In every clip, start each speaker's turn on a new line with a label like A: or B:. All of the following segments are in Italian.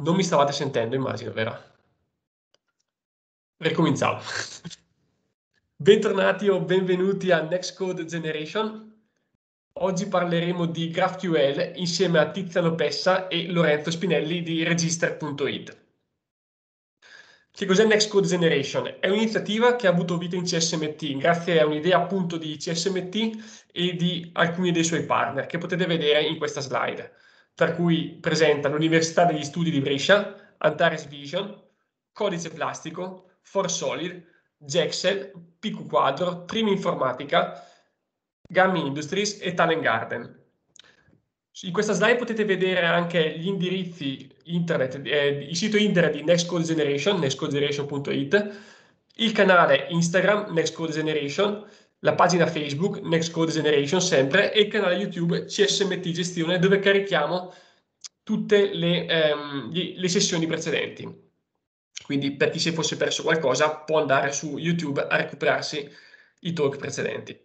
A: Non mi stavate sentendo, immagino, vero? Ricominciamo. Bentornati o benvenuti a Next Code Generation. Oggi parleremo di GraphQL insieme a Tiziano Pessa e Lorenzo Spinelli di Register.it. Che cos'è Next Code Generation? È un'iniziativa che ha avuto vita in CSMT grazie a un'idea appunto di CSMT e di alcuni dei suoi partner che potete vedere in questa slide tra cui presenta l'Università degli Studi di Brescia, Antares Vision, Codice Plastico, For Solid, Jexel, PQ Quadro, Trim Informatica, Gamma Industries e Talent Garden. In questa slide potete vedere anche gli indirizzi internet, eh, il sito internet di Next Code Generation, nextcodegeneration.it, il canale Instagram Next Code Generation, la pagina Facebook Next Code Generation sempre e il canale YouTube CSMT Gestione dove carichiamo tutte le, ehm, le sessioni precedenti. Quindi per chi si fosse perso qualcosa può andare su YouTube a recuperarsi i talk precedenti.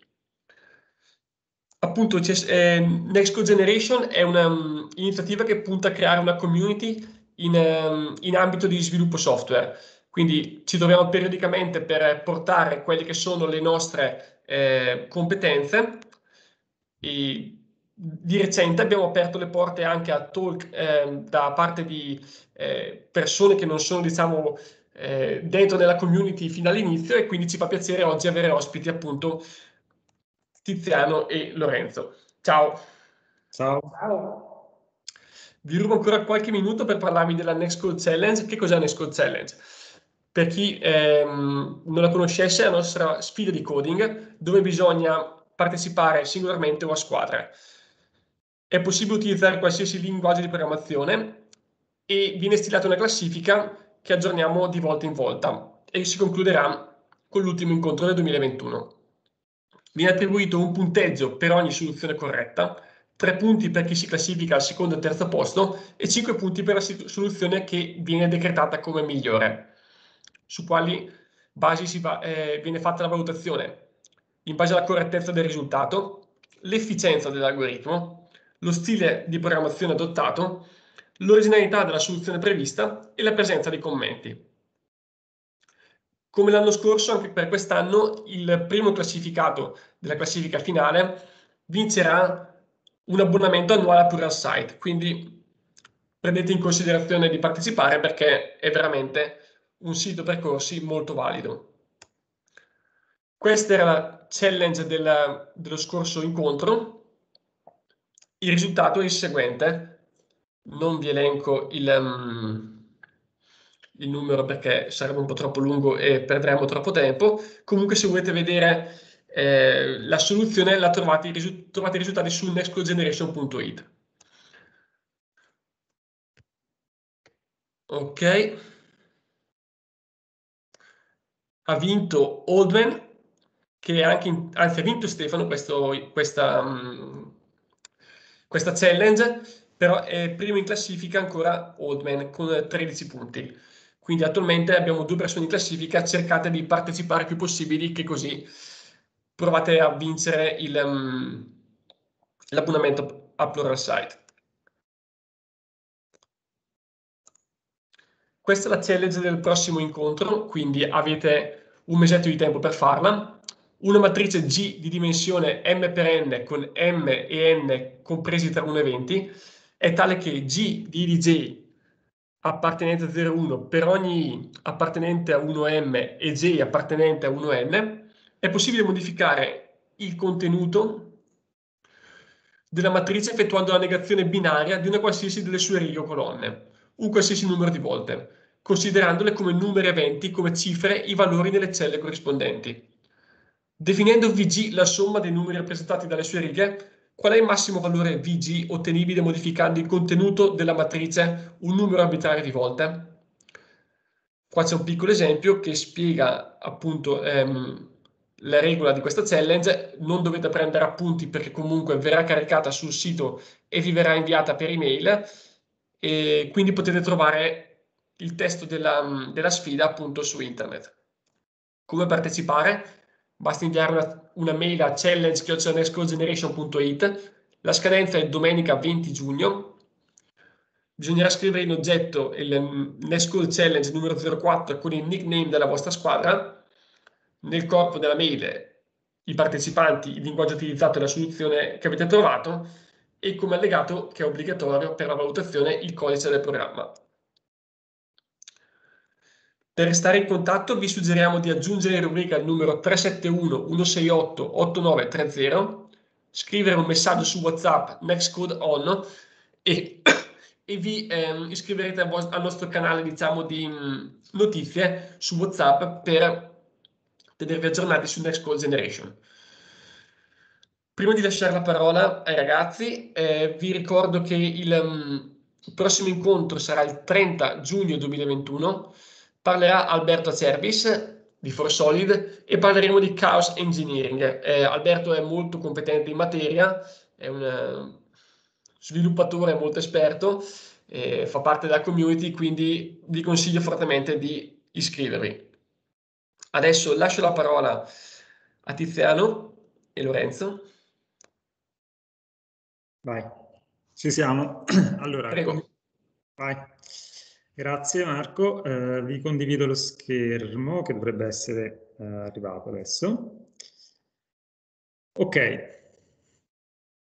A: Appunto, eh, Next Code Generation è un'iniziativa um, che punta a creare una community in, um, in ambito di sviluppo software. Quindi ci troviamo periodicamente per portare quelle che sono le nostre eh, competenze. E di recente abbiamo aperto le porte anche a talk eh, da parte di eh, persone che non sono, diciamo, eh, dentro nella community fino all'inizio e quindi ci fa piacere oggi avere ospiti appunto Tiziano e Lorenzo. Ciao.
B: Ciao. Ciao.
A: Vi rubo ancora qualche minuto per parlarvi della Next Code Challenge. Che cos'è la Next Code Challenge? Per chi ehm, non la conoscesse, è la nostra sfida di coding dove bisogna partecipare singolarmente o a squadre. È possibile utilizzare qualsiasi linguaggio di programmazione e viene stilata una classifica che aggiorniamo di volta in volta e si concluderà con l'ultimo incontro del 2021. Viene attribuito un punteggio per ogni soluzione corretta, 3 punti per chi si classifica al secondo e terzo posto e 5 punti per la soluzione che viene decretata come migliore su quali basi va, eh, viene fatta la valutazione in base alla correttezza del risultato, l'efficienza dell'algoritmo, lo stile di programmazione adottato, l'originalità della soluzione prevista e la presenza di commenti. Come l'anno scorso, anche per quest'anno, il primo classificato della classifica finale vincerà un abbonamento annuale a Pluralsight, quindi prendete in considerazione di partecipare perché è veramente un sito percorsi molto valido. Questa era la challenge della, dello scorso incontro. Il risultato è il seguente. Non vi elenco il, um, il numero perché sarebbe un po' troppo lungo e perdremo troppo tempo. Comunque se volete vedere eh, la soluzione la trovate, trovate i risultati su nextcodegeneration.it. Ok ha vinto Oldman, che anche in, anzi ha vinto Stefano questo, questa, um, questa challenge, però è primo in classifica ancora Oldman con 13 punti. Quindi attualmente abbiamo due persone in classifica, cercate di partecipare il più possibili che così provate a vincere um, l'abbonamento a Pluralsight. Questa è la challenge del prossimo incontro, quindi avete un mesetto di tempo per farla. Una matrice G di dimensione m per n con m e n compresi tra 1 e 20 è tale che G di DJ appartenente a 0,1 per ogni I appartenente a 1m e J appartenente a 1n è possibile modificare il contenuto della matrice effettuando la negazione binaria di una qualsiasi delle sue righe o colonne un qualsiasi numero di volte, considerandole come numeri aventi come cifre i valori nelle celle corrispondenti. Definendo VG la somma dei numeri rappresentati dalle sue righe, qual è il massimo valore VG ottenibile modificando il contenuto della matrice un numero arbitrario di volte? Qua c'è un piccolo esempio che spiega appunto ehm, la regola di questa challenge. Non dovete prendere appunti perché comunque verrà caricata sul sito e vi verrà inviata per email e quindi potete trovare il testo della, della sfida appunto su internet. Come partecipare? Basta inviare una, una mail a challenge.generation.it la scadenza è domenica 20 giugno. bisognerà scrivere in oggetto il Next Call Challenge numero 04 con il nickname della vostra squadra, nel corpo della mail i partecipanti, il linguaggio utilizzato e la soluzione che avete trovato e come allegato che è obbligatorio per la valutazione il codice del programma. Per restare in contatto vi suggeriamo di aggiungere in rubrica il numero 371 168 8930, scrivere un messaggio su WhatsApp Nextcode On e, e vi eh, iscriverete al, al, nostro canale diciamo, di mh, mm, notizie su WhatsApp per tenervi aggiornati su Nextcode Generation. Prima di lasciare la parola ai ragazzi, eh, vi ricordo che il, um, il prossimo incontro sarà il 30 giugno 2021 parlerà Alberto Acerbis di ForSolid e parleremo di Chaos Engineering. Eh, Alberto è molto competente in materia, è un eh, sviluppatore molto esperto, eh, fa parte della community, quindi vi consiglio fortemente di iscrivervi. Adesso lascio la parola a Tiziano e Lorenzo.
B: Vai, ci siamo. Allora,
A: Prego.
B: Vai. Grazie Marco, eh, vi condivido lo schermo che dovrebbe essere eh, arrivato adesso. Ok,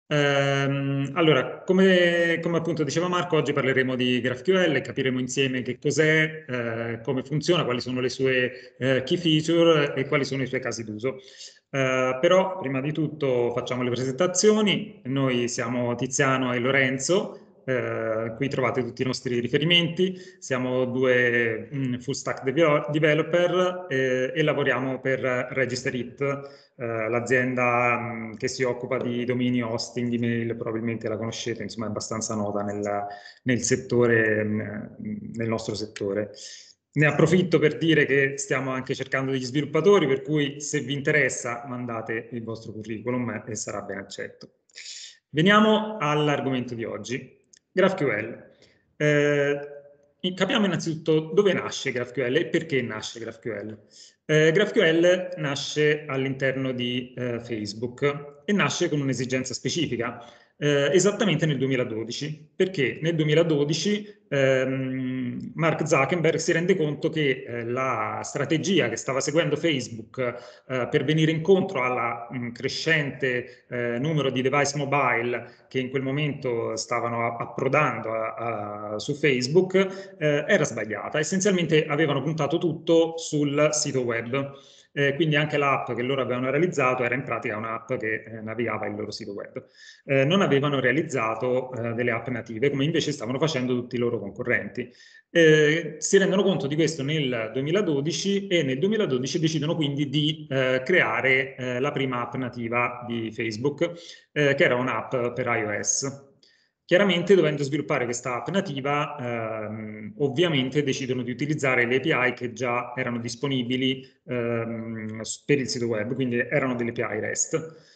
B: ehm, allora come, come, appunto diceva Marco oggi parleremo di GraphQL, capiremo insieme che cos'è, eh, come funziona, quali sono le sue eh, key feature e quali sono i suoi casi d'uso. Uh, però prima di tutto facciamo le presentazioni, noi siamo Tiziano e Lorenzo, eh, qui trovate tutti i nostri riferimenti, siamo due mh, mm, full stack developer eh, e lavoriamo per Register It, eh, l'azienda mm, che si occupa di domini hosting, email, probabilmente la conoscete, insomma è abbastanza nota nel, nel settore, mh, mm, nel nostro settore. Ne approfitto per dire che stiamo anche cercando degli sviluppatori, per cui se vi interessa mandate il vostro curriculum e sarà ben accetto. Veniamo all'argomento di oggi. GraphQL. Eh, capiamo innanzitutto dove nasce GraphQL e perché nasce GraphQL. Eh, GraphQL nasce all'interno di eh, Facebook e nasce con un'esigenza specifica, eh, esattamente nel 2012, perché nel 2012 ehm, Mark Zuckerberg si rende conto che eh, la strategia che stava seguendo Facebook eh, per venire incontro alla mh, crescente eh, numero di device mobile che in quel momento stavano approdando a, a, su Facebook eh, era sbagliata. Essenzialmente avevano puntato tutto sul sito web. Eh, quindi anche l'app che loro avevano realizzato era in pratica un'app che eh, navigava il loro sito web. Eh, non avevano realizzato eh, delle app native, come invece stavano facendo tutti i loro concorrenti. Eh, si rendono conto di questo nel 2012 e nel 2012 decidono quindi di eh, creare la prima app nativa di Facebook, che era un'app per iOS. Chiaramente dovendo sviluppare questa app nativa, ehm, ovviamente decidono di utilizzare le API che già erano disponibili ehm, per il sito web, quindi erano delle API REST.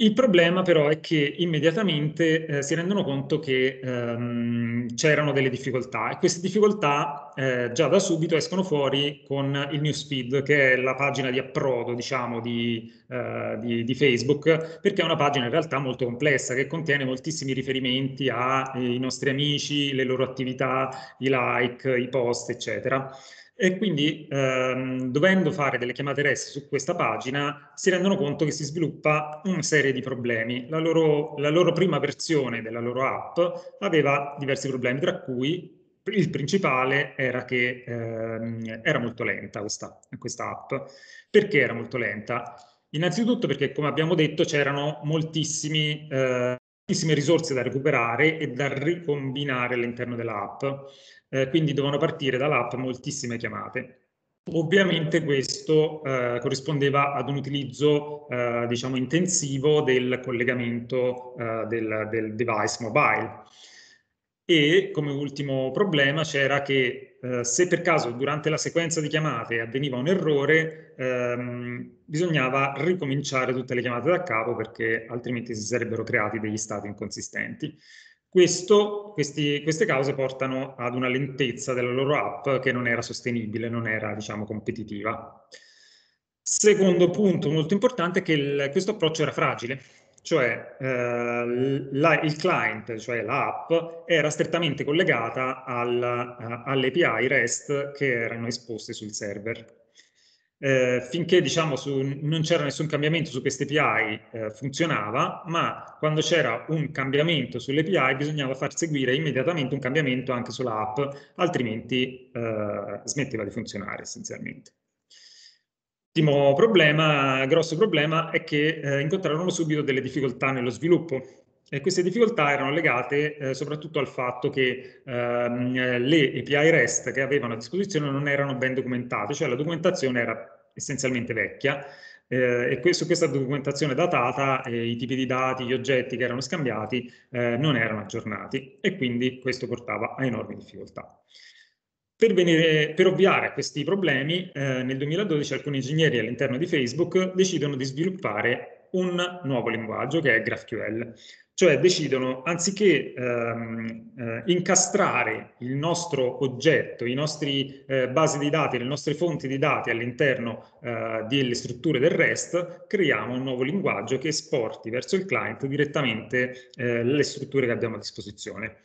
B: Il problema però è che immediatamente eh, si rendono conto che ehm, c'erano delle difficoltà e queste difficoltà eh, già da subito escono fuori con il newsfeed che è la pagina di approdo diciamo di, eh, di, di, Facebook perché è una pagina in realtà molto complessa che contiene moltissimi riferimenti ai nostri amici, le loro attività, i like, i post eccetera. E quindi ehm, dovendo fare delle chiamate REST su questa pagina si rendono conto che si sviluppa una serie di problemi. La loro, la loro prima versione della loro app aveva diversi problemi, tra cui il principale era che ehm, era molto lenta questa, questa app. Perché era molto lenta? Innanzitutto perché, come abbiamo detto, c'erano moltissimi... Eh, moltissime risorse da recuperare e da ricombinare all'interno dell'app eh, quindi devono partire dall'app moltissime chiamate. Ovviamente questo eh, corrispondeva ad un utilizzo eh, diciamo intensivo del collegamento eh, del, del, device mobile. E come ultimo problema c'era che eh, se per caso durante la sequenza di chiamate avveniva un errore, ehm, bisognava ricominciare tutte le chiamate da capo perché altrimenti si sarebbero creati degli stati inconsistenti. Questo, questi, queste cause portano ad una lentezza della loro app che non era sostenibile, non era diciamo, competitiva. Secondo punto molto importante è che il, questo approccio era fragile, cioè eh, la, il client, cioè l'app, era strettamente collegata al, alle API REST che erano esposte sul server. Eh, finché diciamo, su, non c'era nessun cambiamento su queste API eh, funzionava, ma quando c'era un cambiamento sulle API bisognava far seguire immediatamente un cambiamento anche sulla app, altrimenti eh, smetteva di funzionare essenzialmente. L'ultimo problema, grosso problema, è che eh, incontrarono subito delle difficoltà nello sviluppo e queste difficoltà erano legate eh, soprattutto al fatto che ehm, le API REST che avevano a disposizione non erano ben documentate, cioè la documentazione era essenzialmente vecchia eh, e su questa documentazione datata eh, i tipi di dati, gli oggetti che erano scambiati eh, non erano aggiornati e quindi questo portava a enormi difficoltà. Per, venire, per, ovviare a questi problemi, eh, nel 2012 alcuni ingegneri all'interno di Facebook decidono di sviluppare un nuovo linguaggio che è GraphQL, cioè decidono, anziché ehm, eh, incastrare il nostro oggetto, i nostri eh, basi di dati, le nostre fonti di dati all'interno eh, delle strutture del REST, creiamo un nuovo linguaggio che esporti verso il client direttamente eh, le strutture che abbiamo a disposizione.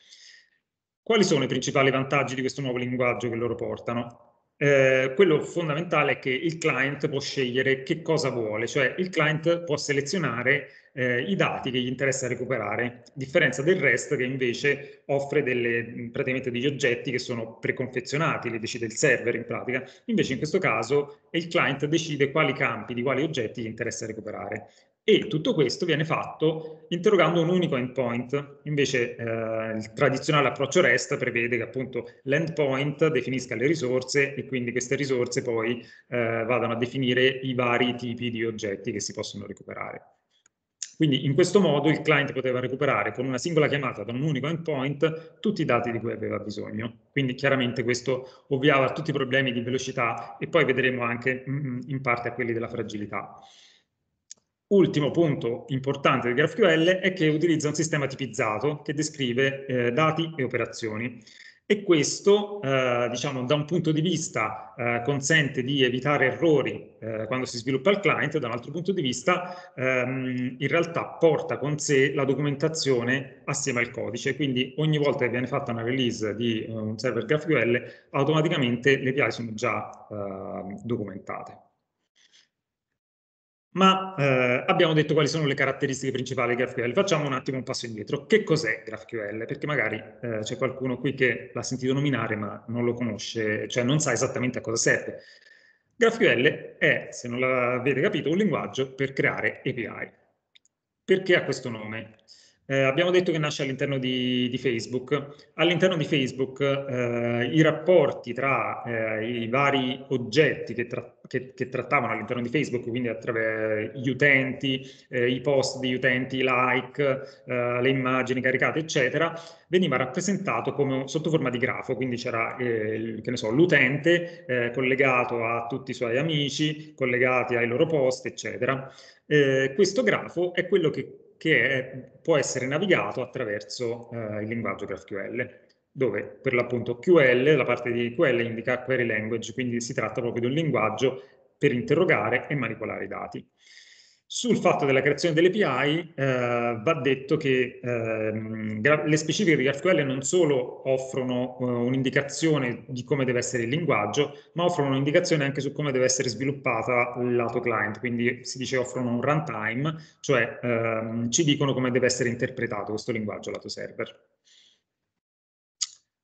B: Quali sono i principali vantaggi di questo nuovo linguaggio che loro portano? Eh, quello fondamentale è che il client può scegliere che cosa vuole, cioè il client può selezionare eh, i dati che gli interessa recuperare, a differenza del REST che invece offre delle, praticamente degli oggetti che sono preconfezionati, li decide il server in pratica, invece in questo caso il client decide quali campi, di quali oggetti gli interessa recuperare. E tutto questo viene fatto interrogando un unico endpoint. Invece eh, il tradizionale approccio REST prevede che appunto l'endpoint definisca le risorse e quindi queste risorse poi eh, vadano a definire i vari tipi di oggetti che si possono recuperare. Quindi in questo modo il client poteva recuperare con una singola chiamata da un unico endpoint tutti i dati di cui aveva bisogno. Quindi chiaramente questo ovviava a tutti i problemi di velocità e poi vedremo anche mm, in parte a quelli della fragilità. Ultimo punto importante di GraphQL è che utilizza un sistema tipizzato che descrive eh, dati e operazioni. E questo, eh, diciamo, da un punto di vista eh, consente di evitare errori eh, quando si sviluppa il client, da un altro punto di vista ehm, in realtà porta con sé la documentazione assieme al codice, quindi ogni volta che viene fatta una release di uh, un server GraphQL automaticamente le API sono già uh, documentate ma eh, abbiamo detto quali sono le caratteristiche principali di GraphQL. Facciamo un attimo un passo indietro. Che cos'è GraphQL? Perché magari eh, c'è qualcuno qui che l'ha sentito nominare ma non lo conosce, cioè non sa esattamente a cosa serve. GraphQL è, se non l'avete capito, un linguaggio per creare API. Perché ha questo nome? Eh, abbiamo detto che nasce all'interno di, di, Facebook. All'interno di Facebook eh, i rapporti tra eh, i vari oggetti che, tra che, che trattavano all'interno di Facebook, quindi attraverso gli utenti, eh, i post degli utenti, i like, eh, le immagini caricate, eccetera, veniva rappresentato come sotto forma di grafo, quindi c'era eh, l'utente collegato a tutti i suoi amici, collegati ai loro post, eccetera. questo grafo è quello che che è, può essere navigato attraverso eh, il linguaggio GraphQL, dove per l'appunto QL, la parte di QL indica Query Language, quindi si tratta proprio di un linguaggio per interrogare e manipolare i dati. Sul fatto della creazione delle API eh, va detto che eh, le specifiche di GraphQL non solo offrono uh, un'indicazione di come deve essere il linguaggio, ma offrono un'indicazione anche su come deve essere sviluppata il lato client, quindi si dice offrono un runtime, cioè ehm, ci dicono come deve essere interpretato questo linguaggio lato server.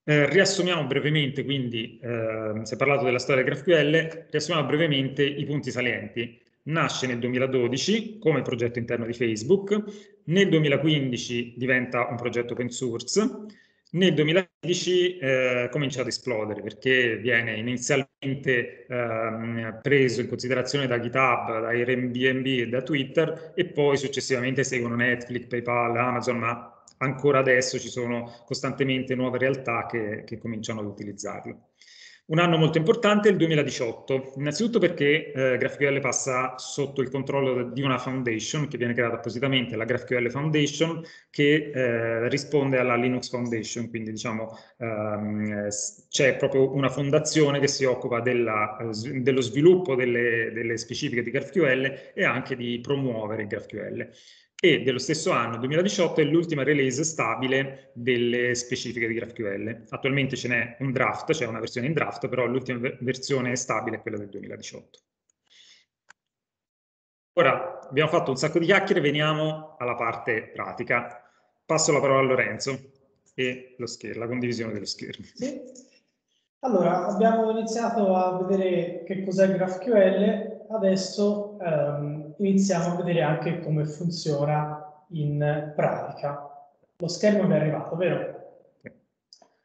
B: Eh, riassumiamo brevemente, quindi, eh, si è parlato della storia di GraphQL, riassumiamo brevemente i punti salienti. Nasce nel 2012 come progetto interno di Facebook, nel 2015 diventa un progetto open source, nel 2016 eh, comincia ad esplodere perché viene inizialmente eh, preso in considerazione da GitHub, da Airbnb e da Twitter e poi successivamente seguono Netflix, PayPal, Amazon, ma ancora adesso ci sono costantemente nuove realtà che, che cominciano ad utilizzarlo. Un anno molto importante è il 2018, innanzitutto perché eh, GraphQL passa sotto il controllo di una foundation che viene creata appositamente, la GraphQL Foundation, che eh, risponde alla Linux Foundation, quindi diciamo ehm, c'è proprio una fondazione che si occupa della, dello sviluppo delle, delle specifiche di GraphQL e anche di promuovere GraphQL. E dello stesso anno, 2018, è l'ultima release stabile delle specifiche di GraphQL. Attualmente ce n'è un draft, c'è una versione in draft, però l'ultima versione stabile è quella del 2018. Ora, abbiamo fatto un sacco di chiacchiere, veniamo alla parte pratica. Passo la parola a Lorenzo e la condivisione dello schermo.
C: Sì. Allora, abbiamo iniziato a vedere che cos'è GraphQL, adesso ehm, iniziamo a vedere anche come funziona in pratica. Lo schermo mi è arrivato, vero?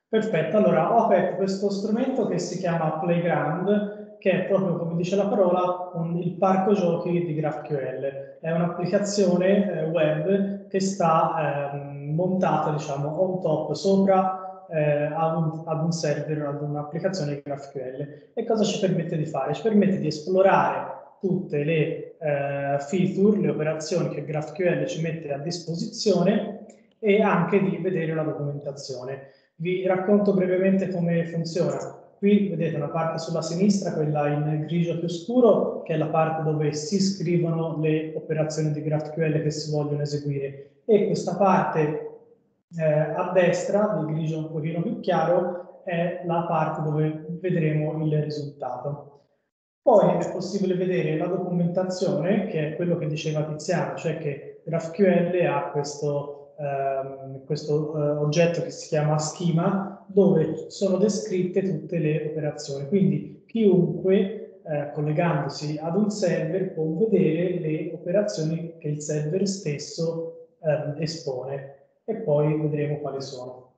C: Perfetto, allora ho aperto questo strumento che si chiama Playground, che è proprio come dice la parola un, il parco giochi di GraphQL. È un'applicazione eh, web che sta eh, montata, diciamo, on top, sopra eh, ad, un, ad, un, server, ad un'applicazione GraphQL. E cosa ci permette di fare? Ci permette di esplorare tutte le eh, feature, le operazioni che GraphQL ci mette a disposizione e anche di vedere la documentazione. Vi racconto brevemente come funziona. Qui vedete una parte sulla sinistra, quella in grigio più scuro, che è la parte dove si scrivono le operazioni di GraphQL che si vogliono eseguire. E questa parte eh, a destra, del grigio un pochino più chiaro, è la parte dove vedremo il risultato. Poi è possibile vedere la documentazione, che è quello che diceva Tiziano, cioè che GraphQL ha questo, ehm, questo eh, oggetto che si chiama schema, dove sono descritte tutte le operazioni. Quindi chiunque, eh, collegandosi ad un server, può vedere le operazioni che il server stesso ehm, espone e poi vedremo quali sono.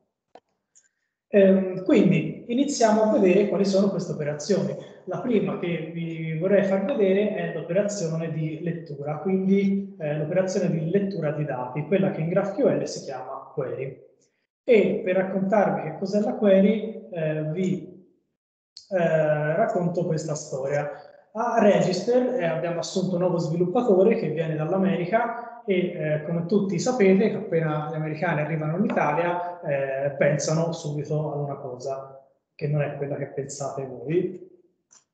C: Ehm, quindi iniziamo a vedere quali sono queste operazioni. La prima che vi vorrei far vedere è l'operazione di lettura, quindi eh, l'operazione di lettura di dati, quella che in GraphQL si chiama query. E per raccontarvi che cos'è la query eh, vi eh, racconto questa storia. A Register eh, abbiamo assunto un nuovo sviluppatore che viene dall'America e eh, come tutti sapete appena gli americani arrivano in Italia eh, pensano subito ad una cosa che non è quella che pensate voi,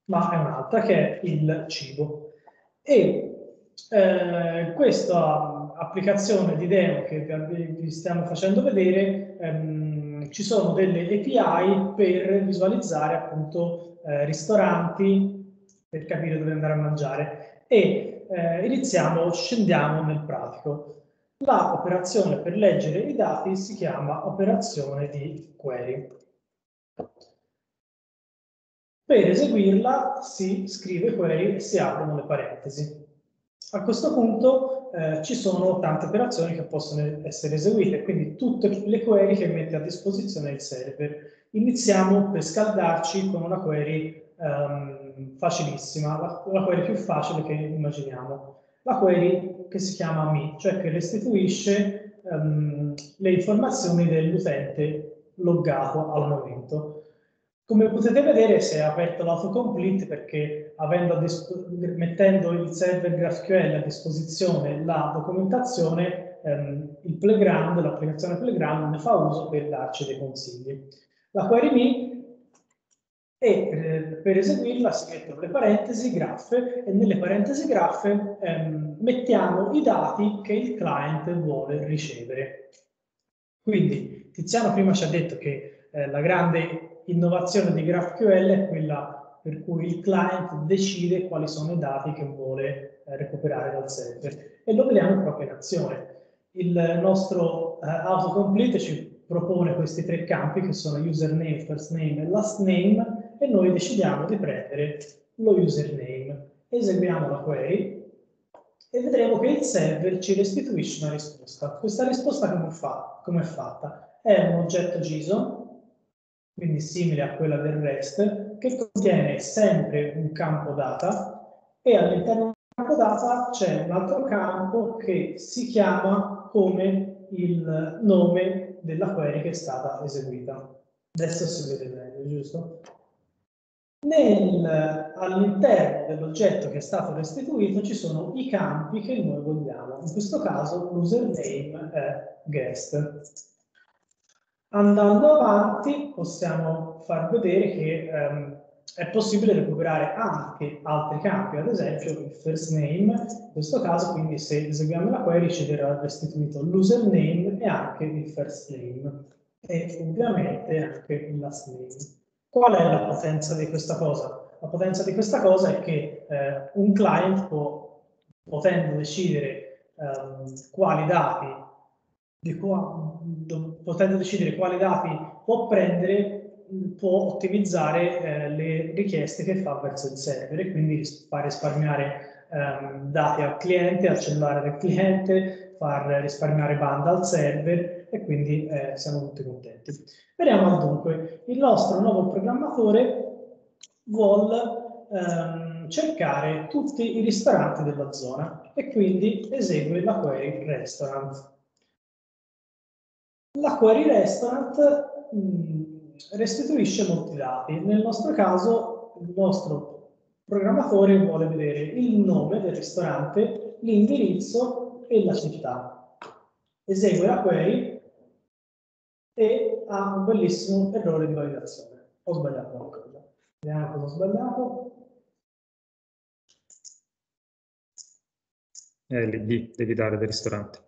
C: ma è un'altra che è il cibo. E eh, questa applicazione di demo che vi stiamo facendo vedere ehm, ci sono delle API per visualizzare appunto eh, ristoranti per capire dove andare a mangiare e eh, iniziamo, scendiamo nel pratico. La operazione per leggere i dati si chiama operazione di query. Per eseguirla si scrive query e si aprono le parentesi. A questo punto eh, ci sono tante operazioni che possono essere eseguite, quindi tutte le query che mette a disposizione il server. Iniziamo per scaldarci con una query um, facilissima, la, la, query più facile che immaginiamo. La query che si chiama me, cioè che restituisce um, le informazioni dell'utente loggato al momento. Come potete vedere si è aperto l'autocomplete perché mettendo il server GraphQL a disposizione la documentazione, ehm, il Playground, l'applicazione Playground ne fa uso per darci dei consigli. La query me e eh, per eseguirla si mettono le parentesi graph e nelle parentesi graph ehm, mettiamo i dati che il client vuole ricevere. Quindi Tiziano prima ci ha detto che eh, la grande innovazione di GraphQL è quella per cui il client decide quali sono i dati che vuole eh, recuperare dal server e lo vediamo proprio in azione. Il nostro eh, autocomplete ci propone questi tre campi che sono username, first name e last name e noi decidiamo di prendere lo username. Eseguiamo la query e vedremo che il server ci restituisce una risposta. Questa risposta come, fa, come è fatta? È un oggetto JSON, quindi simile a quella del REST, che contiene sempre un campo data e all'interno del campo data c'è un altro campo che si chiama come il nome della query che è stata eseguita. Adesso si vede meglio, giusto? all'interno dell'oggetto che è stato restituito ci sono i campi che noi vogliamo. In questo caso l'username è guest. Andando avanti possiamo far vedere che ehm, è possibile recuperare anche altri campi, ad esempio il first name, in questo caso quindi se eseguiamo la query ci verrà restituito l'username e anche il first name e ovviamente anche il last name. Qual è la potenza di questa cosa? La potenza di questa cosa è che eh, un client può, potendo decidere um, quali dati, di qua, do, potendo decidere quali dati può prendere, può ottimizzare eh, le richieste che fa verso il server e quindi far risparmiare ehm, dati al cliente, al cellulare del cliente, far risparmiare banda al server e quindi eh, siamo tutti contenti. Vediamo dunque, il nostro nuovo programmatore vuole ehm, cercare tutti i ristoranti della zona e quindi esegue la query restaurant. La query restaurant mh, mm, restituisce molti dati. Nel nostro caso il nostro programmatore vuole vedere il nome del ristorante, l'indirizzo e la città. Esegue la query e ha un bellissimo errore di validazione. Ho sbagliato qualcosa. Vediamo cosa ho sbagliato.
B: Eh, devi dare del ristorante.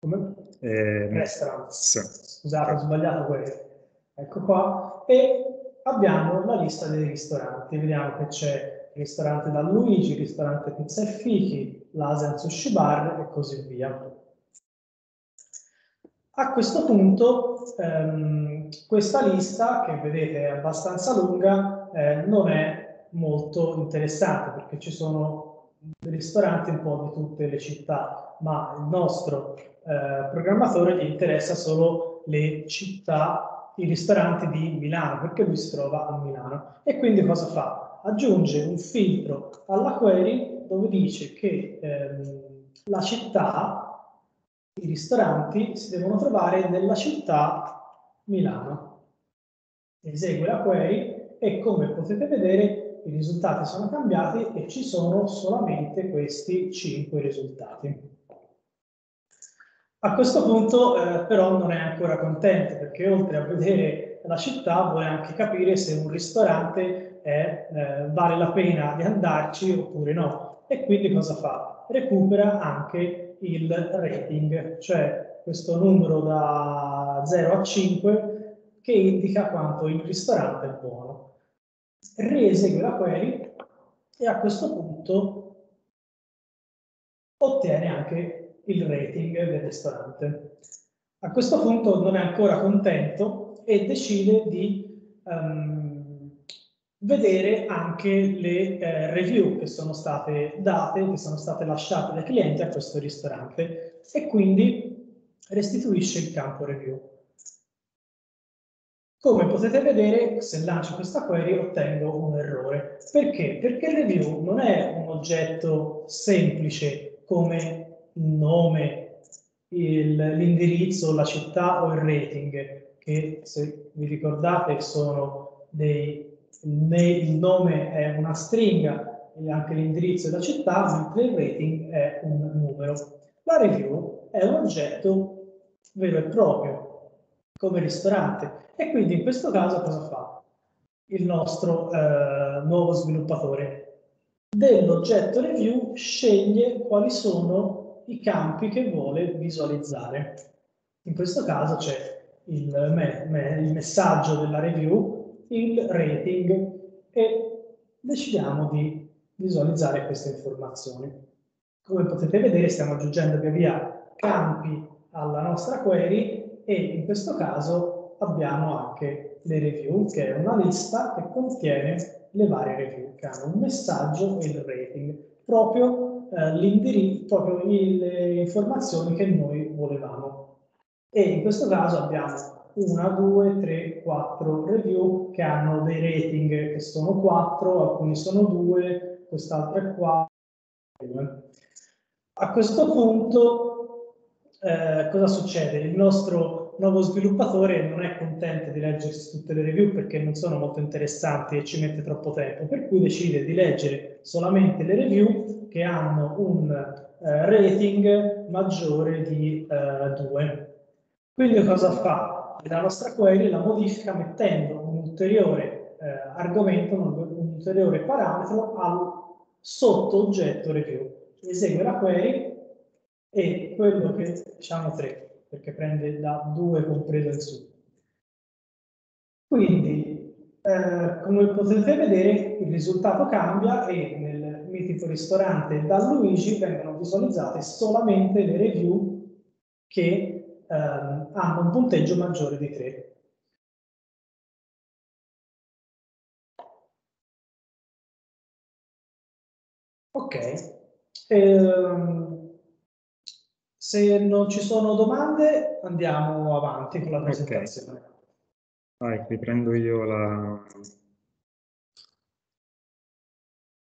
C: Come? Eh,
B: Restaurant.
C: Scusate, ho sbagliato quello. Ecco qua. E abbiamo la lista dei ristoranti. Vediamo che c'è il ristorante da Luigi, il ristorante Pizza e Fichi, l'Asian Sushi Bar e così via. A questo punto ehm, questa lista, che vedete è abbastanza lunga, eh, non è molto interessante perché ci sono ristoranti un po' di tutte le città, ma il nostro eh, programmatore gli interessa solo le città i ristoranti di Milano, perché lui si trova a Milano. E quindi cosa fa? Aggiunge un filtro alla query dove dice che ehm, la città, i ristoranti si devono trovare nella città Milano. Esegue la query e come potete vedere i risultati sono cambiati e ci sono solamente questi 5 risultati. A questo punto eh, però non è ancora contento perché oltre a vedere la città vuole anche capire se un ristorante è, eh, vale la pena di andarci oppure no. E quindi cosa fa? Recupera anche il rating, cioè questo numero da 0 a 5 che indica quanto il ristorante è buono. Riesegue la query e a questo punto ottiene anche il rating del ristorante. A questo punto non è ancora contento e decide di um, vedere anche le eh, review che sono state date, che sono state lasciate dai clienti a questo ristorante e quindi restituisce il campo review. Come potete vedere, se lancio questa query ottengo un errore. Perché? Perché il review non è un oggetto semplice come nome, l'indirizzo, la città o il rating, che se vi ricordate sono dei, il nome è una stringa e anche l'indirizzo e la città, mentre il rating è un numero. La review è un oggetto vero e proprio, come ristorante, e quindi in questo caso cosa fa il nostro eh, nuovo sviluppatore? Dell'oggetto review sceglie quali sono i campi che vuole visualizzare. In questo caso c'è il, me, me, il messaggio della review, il rating e decidiamo di visualizzare queste informazioni. Come potete vedere stiamo aggiungendo via via campi alla nostra query e in questo caso abbiamo anche le review che è una lista che contiene le varie review che hanno un messaggio e il rating proprio eh, l'indirizzo, proprio le informazioni che noi volevamo. E in questo caso abbiamo una, due, tre, quattro review che hanno dei rating che sono quattro, alcuni sono due, quest'altro è quattro. A questo punto eh, cosa succede? Il nostro nuovo sviluppatore non è contento di leggersi tutte le review perché non sono molto interessanti e ci mette troppo tempo, per cui decide di leggere solamente le review che hanno un eh, rating maggiore di eh, 2. Quindi cosa fa? La nostra query la modifica mettendo un ulteriore eh, argomento, un, un ulteriore parametro al sotto oggetto review. Esegue la query e quello che diciamo 3, perché prende da 2 compreso in su. Quindi, eh, come potete vedere, il risultato cambia e nel mitico ristorante da Luigi vengono visualizzate solamente le review che eh, hanno un punteggio maggiore di 3. Ok, ehm, se non ci sono domande andiamo avanti con la presentazione. Okay.
B: Vai, riprendo io la,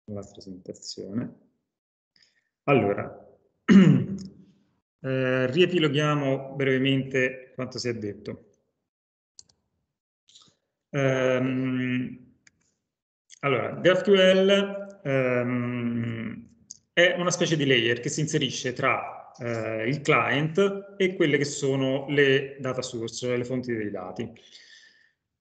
B: la presentazione. Allora, eh, riepiloghiamo brevemente quanto si è detto. Um, allora, GraphQL um, è una specie di layer che si inserisce tra uh, il client e quelle che sono le data source, cioè le fonti dei dati.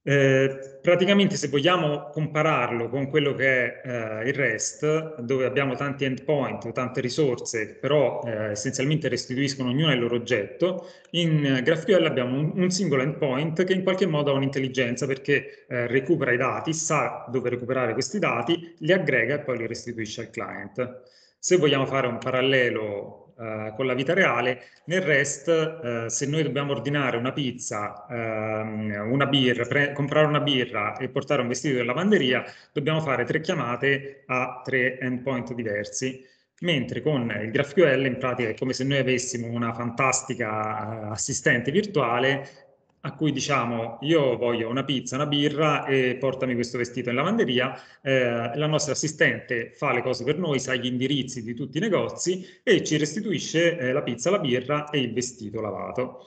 B: Eh, praticamente se vogliamo compararlo con quello che è eh, il REST, dove abbiamo tanti endpoint, tante risorse, però eh, essenzialmente restituiscono ognuno il loro oggetto, in GraphQL abbiamo un, un singolo endpoint che in qualche modo ha un'intelligenza perché eh, recupera i dati, sa dove recuperare questi dati, li aggrega e poi li restituisce al client. Se vogliamo fare un parallelo Uh, con la vita reale. Nel REST, uh, se noi dobbiamo ordinare una pizza, uh, una birra, comprare una birra e portare un vestito in lavanderia, dobbiamo fare tre chiamate a tre endpoint diversi. Mentre con il GraphQL in pratica è come se noi avessimo una fantastica eh, assistente virtuale a cui diciamo io voglio una pizza, una birra e portami questo vestito in lavanderia, eh, la nostra assistente fa le cose per noi, sa gli indirizzi di tutti i negozi e ci restituisce eh, la pizza, la birra e il vestito lavato.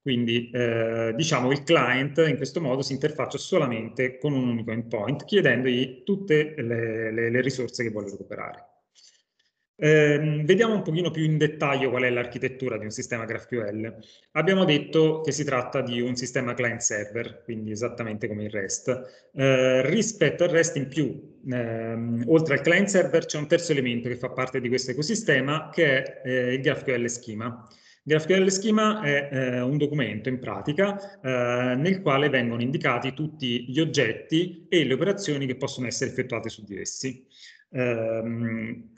B: Quindi eh, diciamo il client in questo modo si interfaccia solamente con un unico endpoint chiedendogli tutte le, le, le risorse che vuole recuperare. Eh, vediamo un pochino più in dettaglio qual è l'architettura di un sistema GraphQL. Abbiamo detto che si tratta di un sistema client-server, quindi esattamente come il REST. Eh, rispetto al REST in più, ehm, oltre al client-server c'è un terzo elemento che fa parte di questo ecosistema che è eh, il GraphQL Schema. GraphQL Schema è eh, un documento in pratica eh, nel quale vengono indicati tutti gli oggetti e le operazioni che possono essere effettuate su di essi. Um,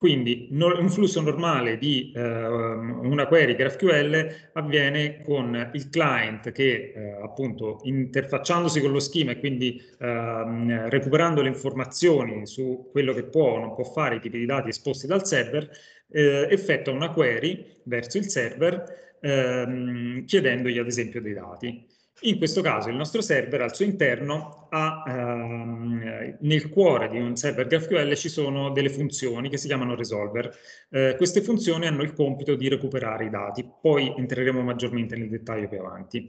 B: quindi no, un flusso normale di eh, una query GraphQL avviene con il client che eh, appunto interfacciandosi con lo schema e quindi eh, recuperando le informazioni su quello che può o non può fare i tipi di dati esposti dal server, eh, effettua una query verso il server ehm, chiedendogli ad esempio dei dati. In questo caso il nostro server al suo interno ha, ehm, nel cuore di un server GraphQL ci sono delle funzioni che si chiamano resolver. Eh, queste funzioni hanno il compito di recuperare i dati, poi entreremo maggiormente nel dettaglio più avanti.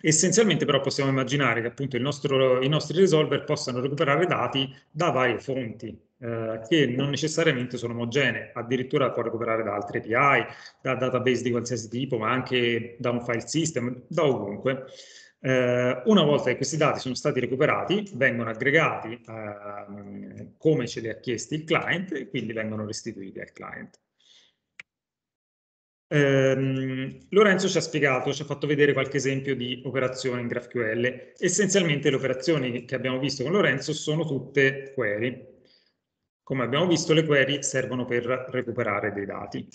B: Essenzialmente però possiamo immaginare che appunto nostro, i nostri resolver possano recuperare dati da varie fonti, eh, che non necessariamente sono omogenee, addirittura può recuperare da altre API, da database di qualsiasi tipo, ma anche da un file system, da ovunque. Eh, una volta che questi dati sono stati recuperati, vengono aggregati eh, come ce li ha chiesti il client e quindi vengono restituiti al client. Eh, Lorenzo ci ha spiegato, ci ha fatto vedere qualche esempio di operazioni in GraphQL. Essenzialmente le operazioni che abbiamo visto con Lorenzo sono tutte query. Come abbiamo visto, le query servono per recuperare dei dati.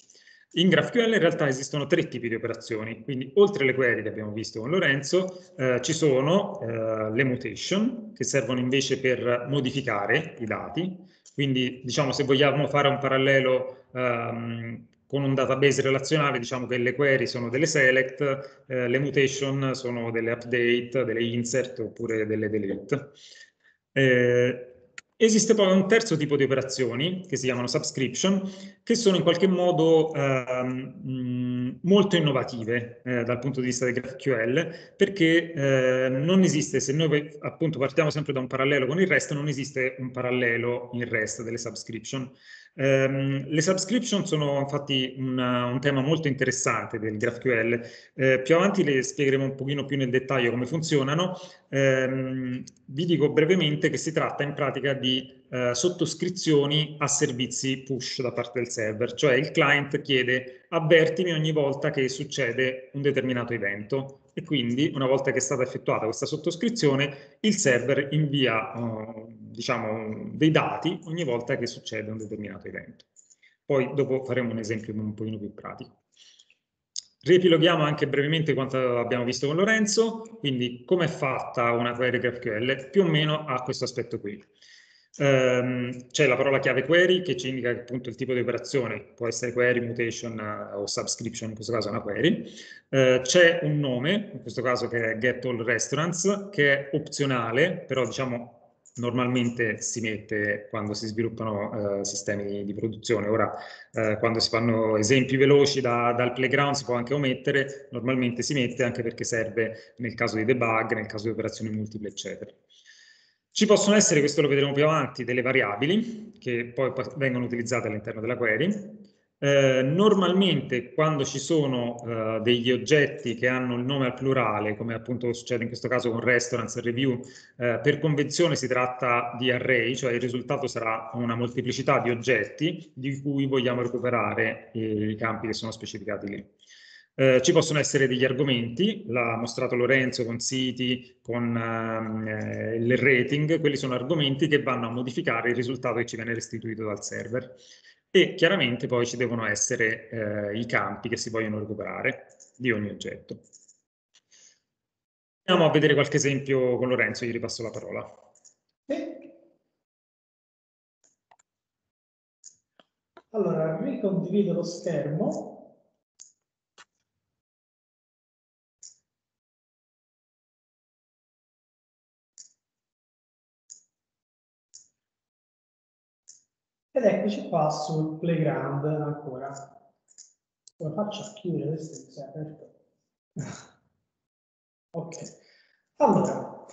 B: In GraphQL in realtà esistono tre tipi di operazioni, quindi oltre alle query che abbiamo visto con Lorenzo, eh, ci sono eh, le mutation, che servono invece per modificare i dati, quindi diciamo se vogliamo fare un parallelo ehm, con un database relazionale diciamo che le query sono delle select, eh, le mutation sono delle update, delle insert oppure delle delete. Eh, esiste poi un terzo tipo di operazioni che si chiamano subscription, che sono in qualche modo eh, molto innovative eh, dal punto di vista di GraphQL, perché eh, non esiste, se noi appunto partiamo sempre da un parallelo con il REST, non esiste un parallelo in REST delle subscription. Um, le subscription sono infatti una, un tema molto interessante del GraphQL. Eh, più avanti le spiegheremo un pochino più nel dettaglio come funzionano. Um, vi dico brevemente che si tratta in pratica di uh, sottoscrizioni a servizi push da parte del server, cioè il client chiede avvertimi ogni volta che succede un determinato evento e quindi una volta che è stata effettuata questa sottoscrizione il server invia uh, diciamo, dei dati ogni volta che succede un determinato evento. Poi dopo faremo un esempio un pochino più pratico. Riepiloghiamo anche brevemente quanto abbiamo visto con Lorenzo, quindi come è fatta una query GraphQL? Più o meno ha questo aspetto qui. Um, c'è la parola chiave query che ci indica appunto il tipo di operazione, può essere query, mutation uh, o subscription, in questo caso è una query. Uh, c'è un nome, in questo caso che è get all restaurants, che è opzionale, però diciamo normalmente si mette quando si sviluppano uh, sistemi di produzione. Ora, quando si fanno esempi veloci da, dal playground si può anche omettere, normalmente si mette anche perché serve nel caso di debug, nel caso di operazioni multiple, eccetera. Ci possono essere, questo lo vedremo più avanti, delle variabili che poi vengono utilizzate all'interno della query. Eh, normalmente quando ci sono eh, degli oggetti che hanno il nome al plurale, come appunto succede in questo caso con restaurants e review, eh, per convenzione si tratta di array, cioè il risultato sarà una molteplicità di oggetti di cui vogliamo recuperare i campi che sono specificati lì. Eh, ci possono essere degli argomenti, l'ha mostrato Lorenzo con siti, con eh, il rating, quelli sono argomenti che vanno a modificare il risultato che ci viene restituito dal server. E chiaramente poi ci devono essere eh, i campi che si vogliono recuperare di ogni oggetto. Andiamo a vedere qualche esempio con Lorenzo, gli ripasso la parola.
C: Allora, ricondivido lo schermo Ed eccoci qua sul playground ancora. Come faccio a chiudere questo? Si è aperto. ok. Allora,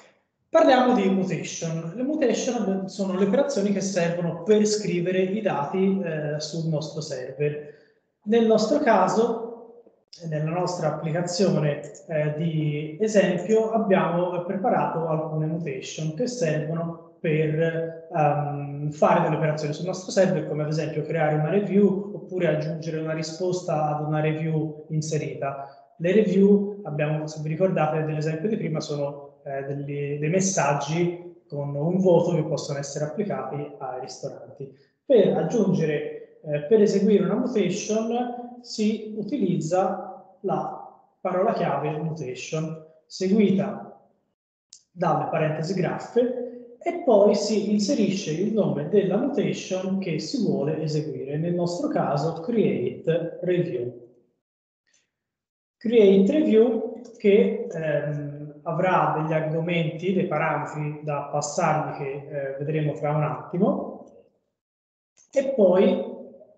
C: parliamo di mutation. Le mutation sono le operazioni che servono per scrivere i dati eh, sul nostro server. Nel nostro caso, nella nostra applicazione eh, di esempio, abbiamo preparato alcune mutation che servono per um, fare delle operazioni sul nostro server, come ad esempio creare una review oppure aggiungere una risposta ad una review inserita. Le review, abbiamo, se vi ricordate dell'esempio di prima, sono eh, degli, dei messaggi con un voto che possono essere applicati ai ristoranti. Per aggiungere, eh, per eseguire una mutation si utilizza la parola chiave mutation, seguita dalle parentesi graffe e poi si inserisce il nome della mutation che si vuole eseguire, nel nostro caso create review. Create review che ehm, avrà degli argomenti, dei parametri da passargli che eh, vedremo fra un attimo e poi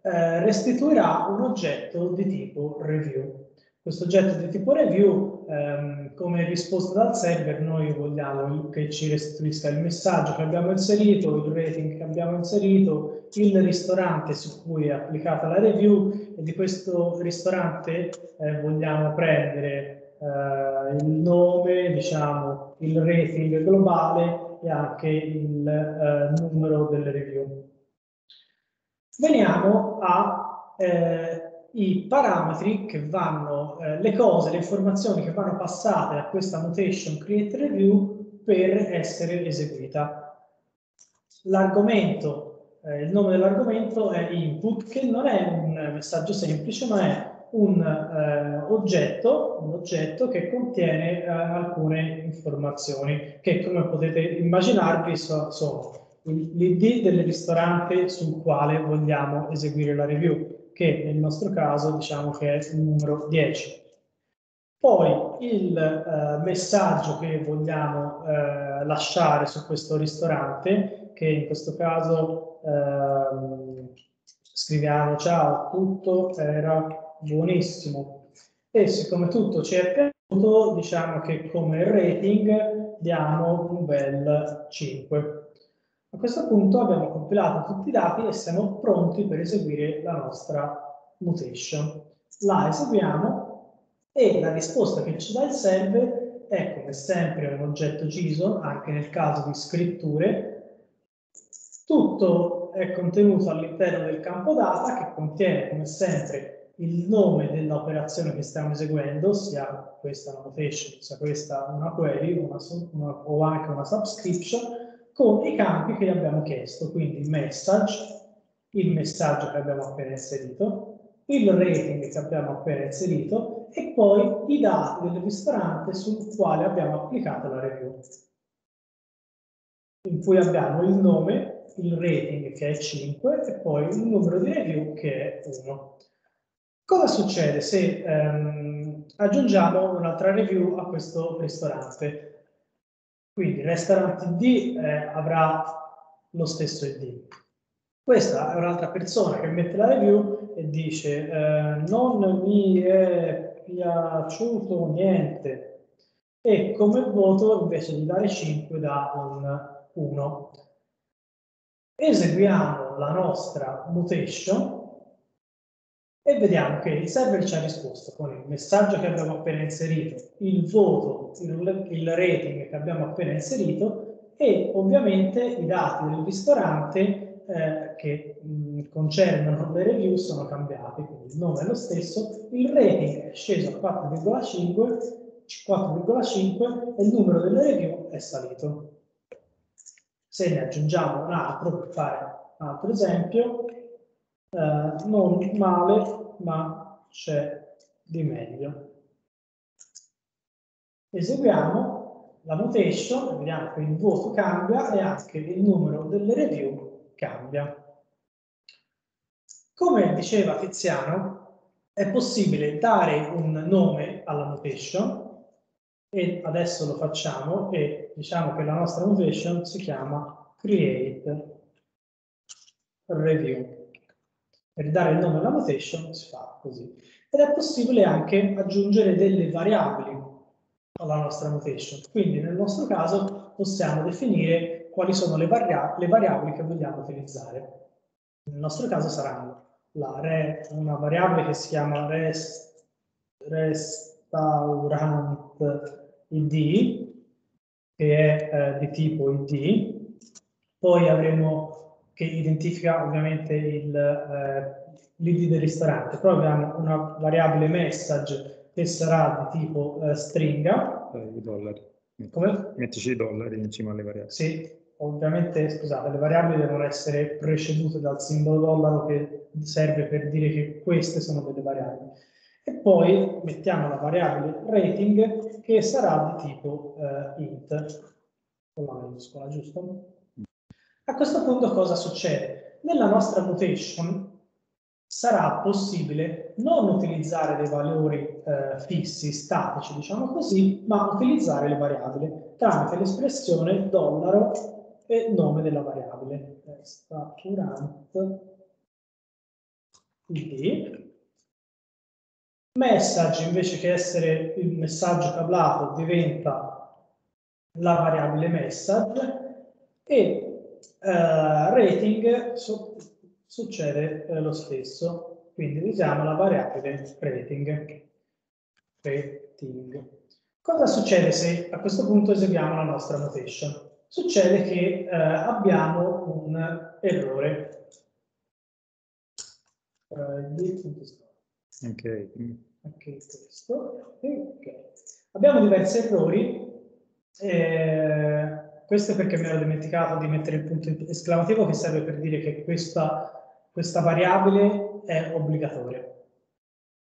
C: eh, restituirà un oggetto di tipo review. Questo oggetto di tipo review, ehm, come risposta dal server, noi vogliamo che ci restituisca il messaggio che abbiamo inserito, il rating che abbiamo inserito, il ristorante su cui è applicata la review e di questo ristorante eh, vogliamo prendere eh, il nome, diciamo, il rating globale e anche il eh, numero delle review. Veniamo a eh, i parametri che vanno, eh, le cose, le informazioni che vanno passate a questa mutation create review per essere eseguita. L'argomento, eh, il nome dell'argomento è input, che non è un messaggio semplice, ma è un eh, oggetto, un oggetto che contiene eh, alcune informazioni che come potete immaginarvi so, sono l'id del ristorante sul quale vogliamo eseguire la review che nel nostro caso diciamo che è il numero 10. Poi il eh, messaggio che vogliamo eh, lasciare su questo ristorante, che in questo caso eh, scriviamo ciao, tutto era buonissimo. E siccome tutto ci è piaciuto, diciamo che come rating diamo un bel 5. A questo punto abbiamo compilato tutti i dati e siamo pronti per eseguire la nostra mutation. La eseguiamo e la risposta che ci dà il server è come sempre un oggetto JSON, anche nel caso di scritture. Tutto è contenuto all'interno del campo data che contiene come sempre il nome dell'operazione che stiamo eseguendo, sia questa una notation, sia questa una query una, una, o anche una subscription, con i campi che gli abbiamo chiesto, quindi il message, il messaggio che abbiamo appena inserito, il rating che abbiamo appena inserito e poi i dati del ristorante sul quale abbiamo applicato la review. In cui abbiamo il nome, il rating che è 5 e poi il numero di review che è 1. Cosa succede se ehm, aggiungiamo un'altra review a questo ristorante? Quindi restaurant ID eh, avrà lo stesso ID. Questa è un'altra persona che mette la review e dice eh, non mi è piaciuto niente e come voto invece di dare 5 da un 1. Eseguiamo la nostra mutation e vediamo che il server ci ha risposto con il messaggio che abbiamo appena inserito, il voto, il, rating che abbiamo appena inserito e ovviamente i dati del ristorante eh, che mh, concernono le review sono cambiati, quindi il nome è lo stesso, il rating è sceso a 4,5 4,5 e il numero delle review è salito. Se ne aggiungiamo un altro per fare un altro esempio, eh, non male, ma c'è di meglio. Eseguiamo la mutation, vediamo che il voto cambia e anche il numero delle review cambia. Come diceva Tiziano, è possibile dare un nome alla mutation e adesso lo facciamo e diciamo che la nostra mutation si chiama create review. Per dare il nome alla notation si fa così. Ed è possibile anche aggiungere delle variabili alla nostra notation. Quindi nel nostro caso possiamo definire quali sono le, varia le variabili che vogliamo utilizzare. Nel nostro caso saranno re, una variabile che si chiama rest, restaurant id, che è eh, di tipo id, poi avremo che identifica ovviamente il, eh, l'id del ristorante. Poi abbiamo una variabile message che sarà di tipo eh, stringa.
B: Eh, I dollari.
C: Come?
B: Mettici i dollari in cima alle variabili.
C: Sì, ovviamente, scusate, le variabili devono essere precedute dal simbolo dollaro che serve per dire che queste sono delle variabili. E poi mettiamo la variabile rating che sarà di tipo eh, int, con la minuscola, giusto? A questo punto cosa succede? Nella nostra mutation sarà possibile non utilizzare dei valori eh, fissi, statici, diciamo così, ma utilizzare le variabili tramite l'espressione dollaro e nome della variabile. Restaurant id. Message, invece che essere il messaggio cablato, diventa la variabile message e rating su succede eh, lo stesso, quindi usiamo la variabile rating. rating. Cosa succede se a questo punto eseguiamo la nostra notation? Succede che eh, abbiamo un errore.
B: Ok.
C: Questo. Okay. Abbiamo diversi errori. Eh, questo è perché mi ero dimenticato di mettere il punto esclamativo che serve per dire che questa, questa variabile è obbligatoria.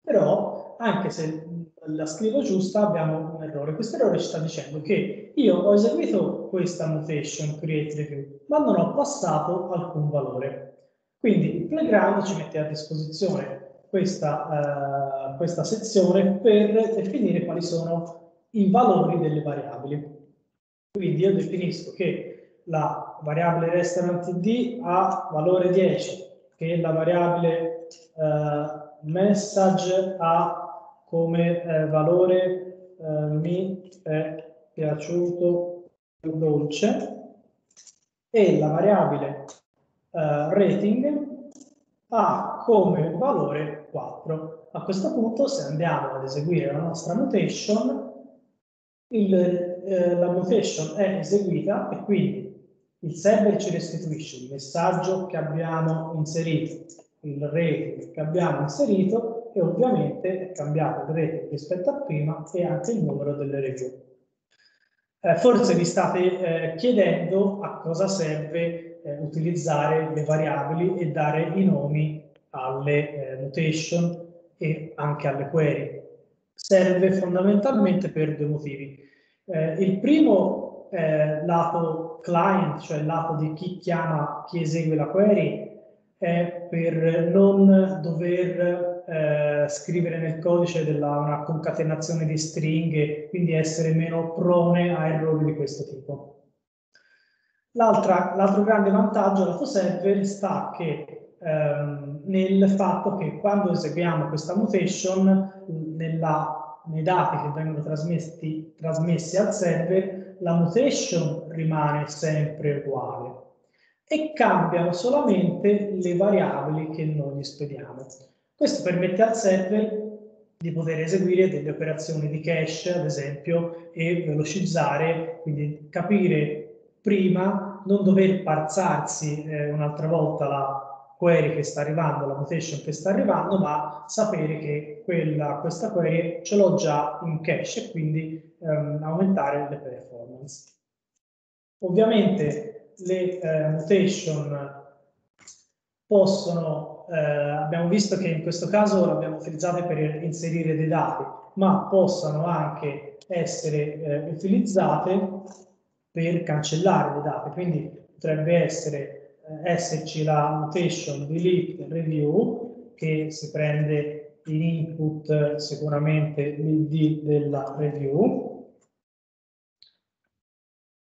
C: Però, anche se la scrivo giusta, abbiamo un errore. Questo errore ci sta dicendo che io ho eseguito questa notation create review, ma non ho passato alcun valore. Quindi il playground ci mette a disposizione questa, uh, questa sezione per definire quali sono i valori delle variabili. Quindi io definisco che la variabile restaurant id ha valore 10, che la variabile eh, message ha come eh, valore eh, mi è piaciuto dolce e la variabile uh, rating ha come valore 4. A questo punto se andiamo ad eseguire la nostra mutation, il, eh, la mutation è eseguita e quindi il server ci restituisce il messaggio che abbiamo inserito, il rating che abbiamo inserito e ovviamente è cambiato il rating rispetto a prima e anche il numero delle review. Eh, forse vi state eh, chiedendo a cosa serve eh, utilizzare le variabili e dare i nomi alle eh, notation e anche alle query. Serve fondamentalmente per due motivi. Eh, il primo eh, lato client, cioè il lato di chi chiama, chi esegue la query, è per non dover eh, scrivere nel codice della, una concatenazione di stringhe, quindi essere meno prone a errori di questo tipo. L'altro grande vantaggio lato server sta che ehm, nel fatto che quando eseguiamo questa mutation nella, nei dati che vengono trasmessi, trasmessi al server la mutation rimane sempre uguale e cambiano solamente le variabili che noi gli spediamo. Questo permette al server di poter eseguire delle operazioni di cache, ad esempio, e velocizzare, quindi capire prima, non dover parzarsi eh, un'altra volta la query che sta arrivando, la mutation che sta arrivando, ma sapere che quella, questa query ce l'ho già in cache e quindi ehm, aumentare le performance. Ovviamente le eh, mutation possono, eh, abbiamo visto che in questo caso le abbiamo utilizzate per inserire dei dati, ma possono anche essere eh, utilizzate per cancellare le date, quindi potrebbe essere, eh, esserci la mutation delete review che si prende in input sicuramente l'id della review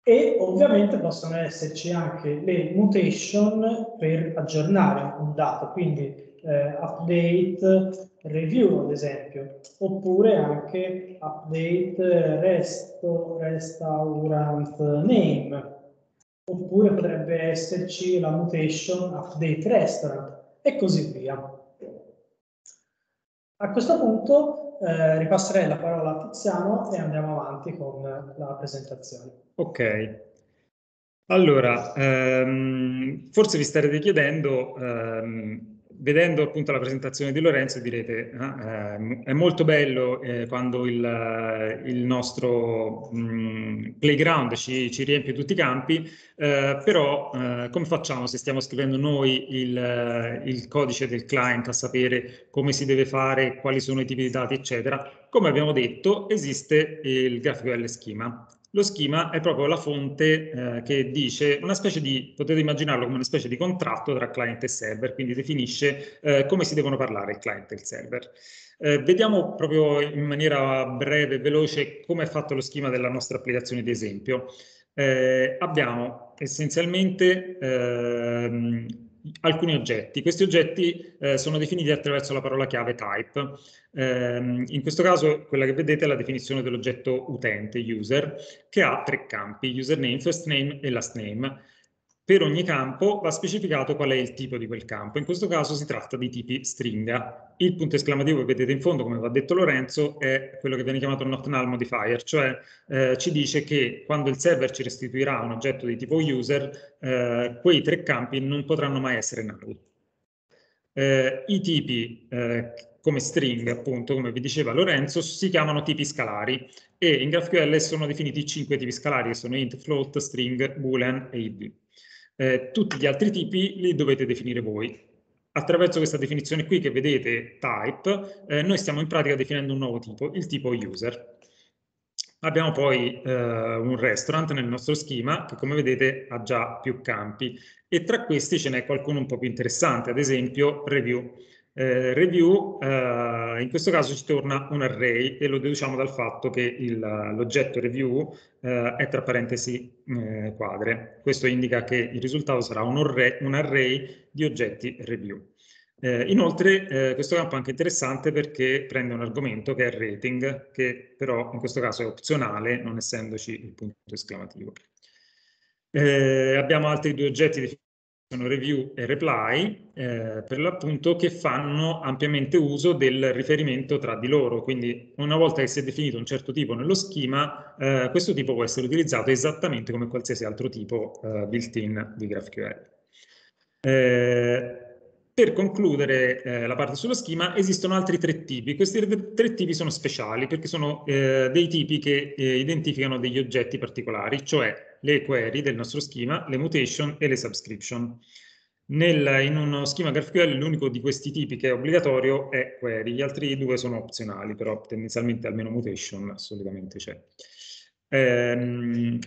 C: e ovviamente possono esserci anche le mutation per aggiornare un dato, quindi eh, update review ad esempio, oppure anche update resto, restaurant name, oppure potrebbe esserci la mutation update restaurant e così via. A questo punto eh, ripasserei la parola a Tiziano e andiamo avanti con la presentazione.
B: Ok. Allora, ehm, forse vi starete chiedendo ehm, vedendo appunto la presentazione di Lorenzo direte ah, eh, è molto bello eh, quando il, il nostro mh, mm, playground ci, ci, riempie tutti i campi, eh, però eh, come facciamo se stiamo scrivendo noi il, il, codice del client a sapere come si deve fare, quali sono i tipi di dati, eccetera? Come abbiamo detto, esiste il GraphQL schema. Lo schema è proprio la fonte eh, che dice una specie di, potete immaginarlo come una specie di contratto tra client e server, quindi definisce eh, come si devono parlare il client e il server. Eh, vediamo proprio in maniera breve e veloce come è fatto lo schema della nostra applicazione di esempio. Eh, abbiamo essenzialmente ehm, alcuni oggetti. Questi oggetti eh, sono definiti attraverso la parola chiave type. Eh, in questo caso quella che vedete è la definizione dell'oggetto utente, user, che ha tre campi, username, first name e last name. Per ogni campo va specificato qual è il tipo di quel campo. In questo caso si tratta di tipi stringa. Il punto esclamativo che vedete in fondo, come va detto Lorenzo, è quello che viene chiamato not null modifier, cioè eh, ci dice che quando il server ci restituirà un oggetto di tipo user, eh, quei tre campi non potranno mai essere null. Eh, I tipi eh, come string, appunto, come vi diceva Lorenzo, si chiamano tipi scalari e in GraphQL sono definiti cinque tipi scalari che sono int, float, string, boolean e id. Eh, tutti gli altri tipi li dovete definire voi. Attraverso questa definizione qui che vedete, type, eh, noi stiamo in pratica definendo un nuovo tipo, il tipo user. Abbiamo poi eh, un restaurant nel nostro schema che come vedete ha già più campi e tra questi ce n'è qualcuno un po' più interessante, ad esempio review eh, review, eh, in questo caso ci torna un array e lo deduciamo dal fatto che l'oggetto review eh, è tra parentesi eh, quadre. Questo indica che il risultato sarà un array, un array di oggetti review. Eh, inoltre eh, questo campo è anche interessante perché prende un argomento che è rating, che però in questo caso è opzionale, non essendoci il punto esclamativo. Abbiamo altri due oggetti sono review e reply, eh, per l'appunto, che fanno ampiamente uso del riferimento tra di loro. Quindi una volta che si è definito un certo tipo nello schema, eh, questo tipo può essere utilizzato esattamente come qualsiasi altro tipo eh, built-in di GraphQL. Eh, per concludere eh, la parte sullo schema, esistono altri tre tipi. Questi tre tipi sono speciali perché sono eh, dei tipi che identificano degli oggetti particolari, cioè le query del nostro schema, le mutation e le subscription. Nel, in uno schema GraphQL l'unico di questi tipi che è obbligatorio è query, gli altri due sono opzionali, però tendenzialmente almeno mutation solitamente c'è. Ehm,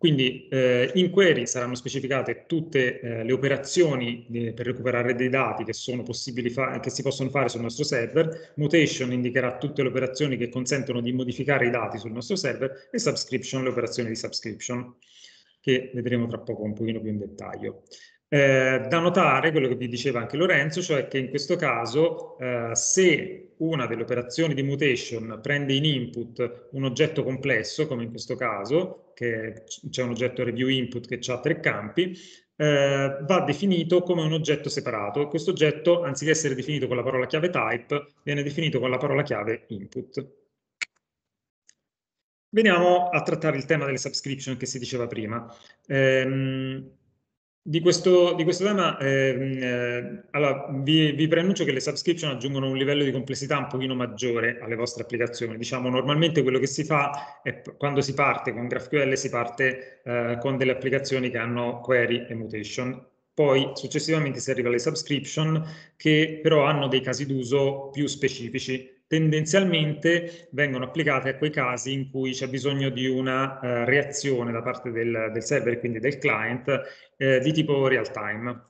B: quindi eh, in query saranno specificate tutte eh, le operazioni eh, per recuperare dei dati che, che, si possono fare sul nostro server, mutation indicherà tutte le operazioni che consentono di modificare i dati sul nostro server e subscription le operazioni di subscription che vedremo tra poco un pochino più in dettaglio. Eh, da notare quello che vi diceva anche Lorenzo, cioè che in questo caso eh, se una delle operazioni di mutation prende in input un oggetto complesso, come in questo caso, che c'è un oggetto review input che ha tre campi, eh, va definito come un oggetto separato. Questo oggetto, anziché essere definito con la parola chiave type, viene definito con la parola chiave input. Veniamo a trattare il tema delle subscription che si diceva prima. Ehm, di questo, di questo, tema, ehm, eh, allora, vi, vi, preannuncio che le subscription aggiungono un livello di complessità un pochino maggiore alle vostre applicazioni. Diciamo, normalmente quello che si fa è quando si parte con GraphQL si parte eh, con delle applicazioni che hanno query e mutation. Poi successivamente si arriva alle subscription che però hanno dei casi d'uso più specifici tendenzialmente vengono applicate a quei casi in cui c'è bisogno di una uh, reazione da parte del, del, server, quindi del client, eh, di tipo real time.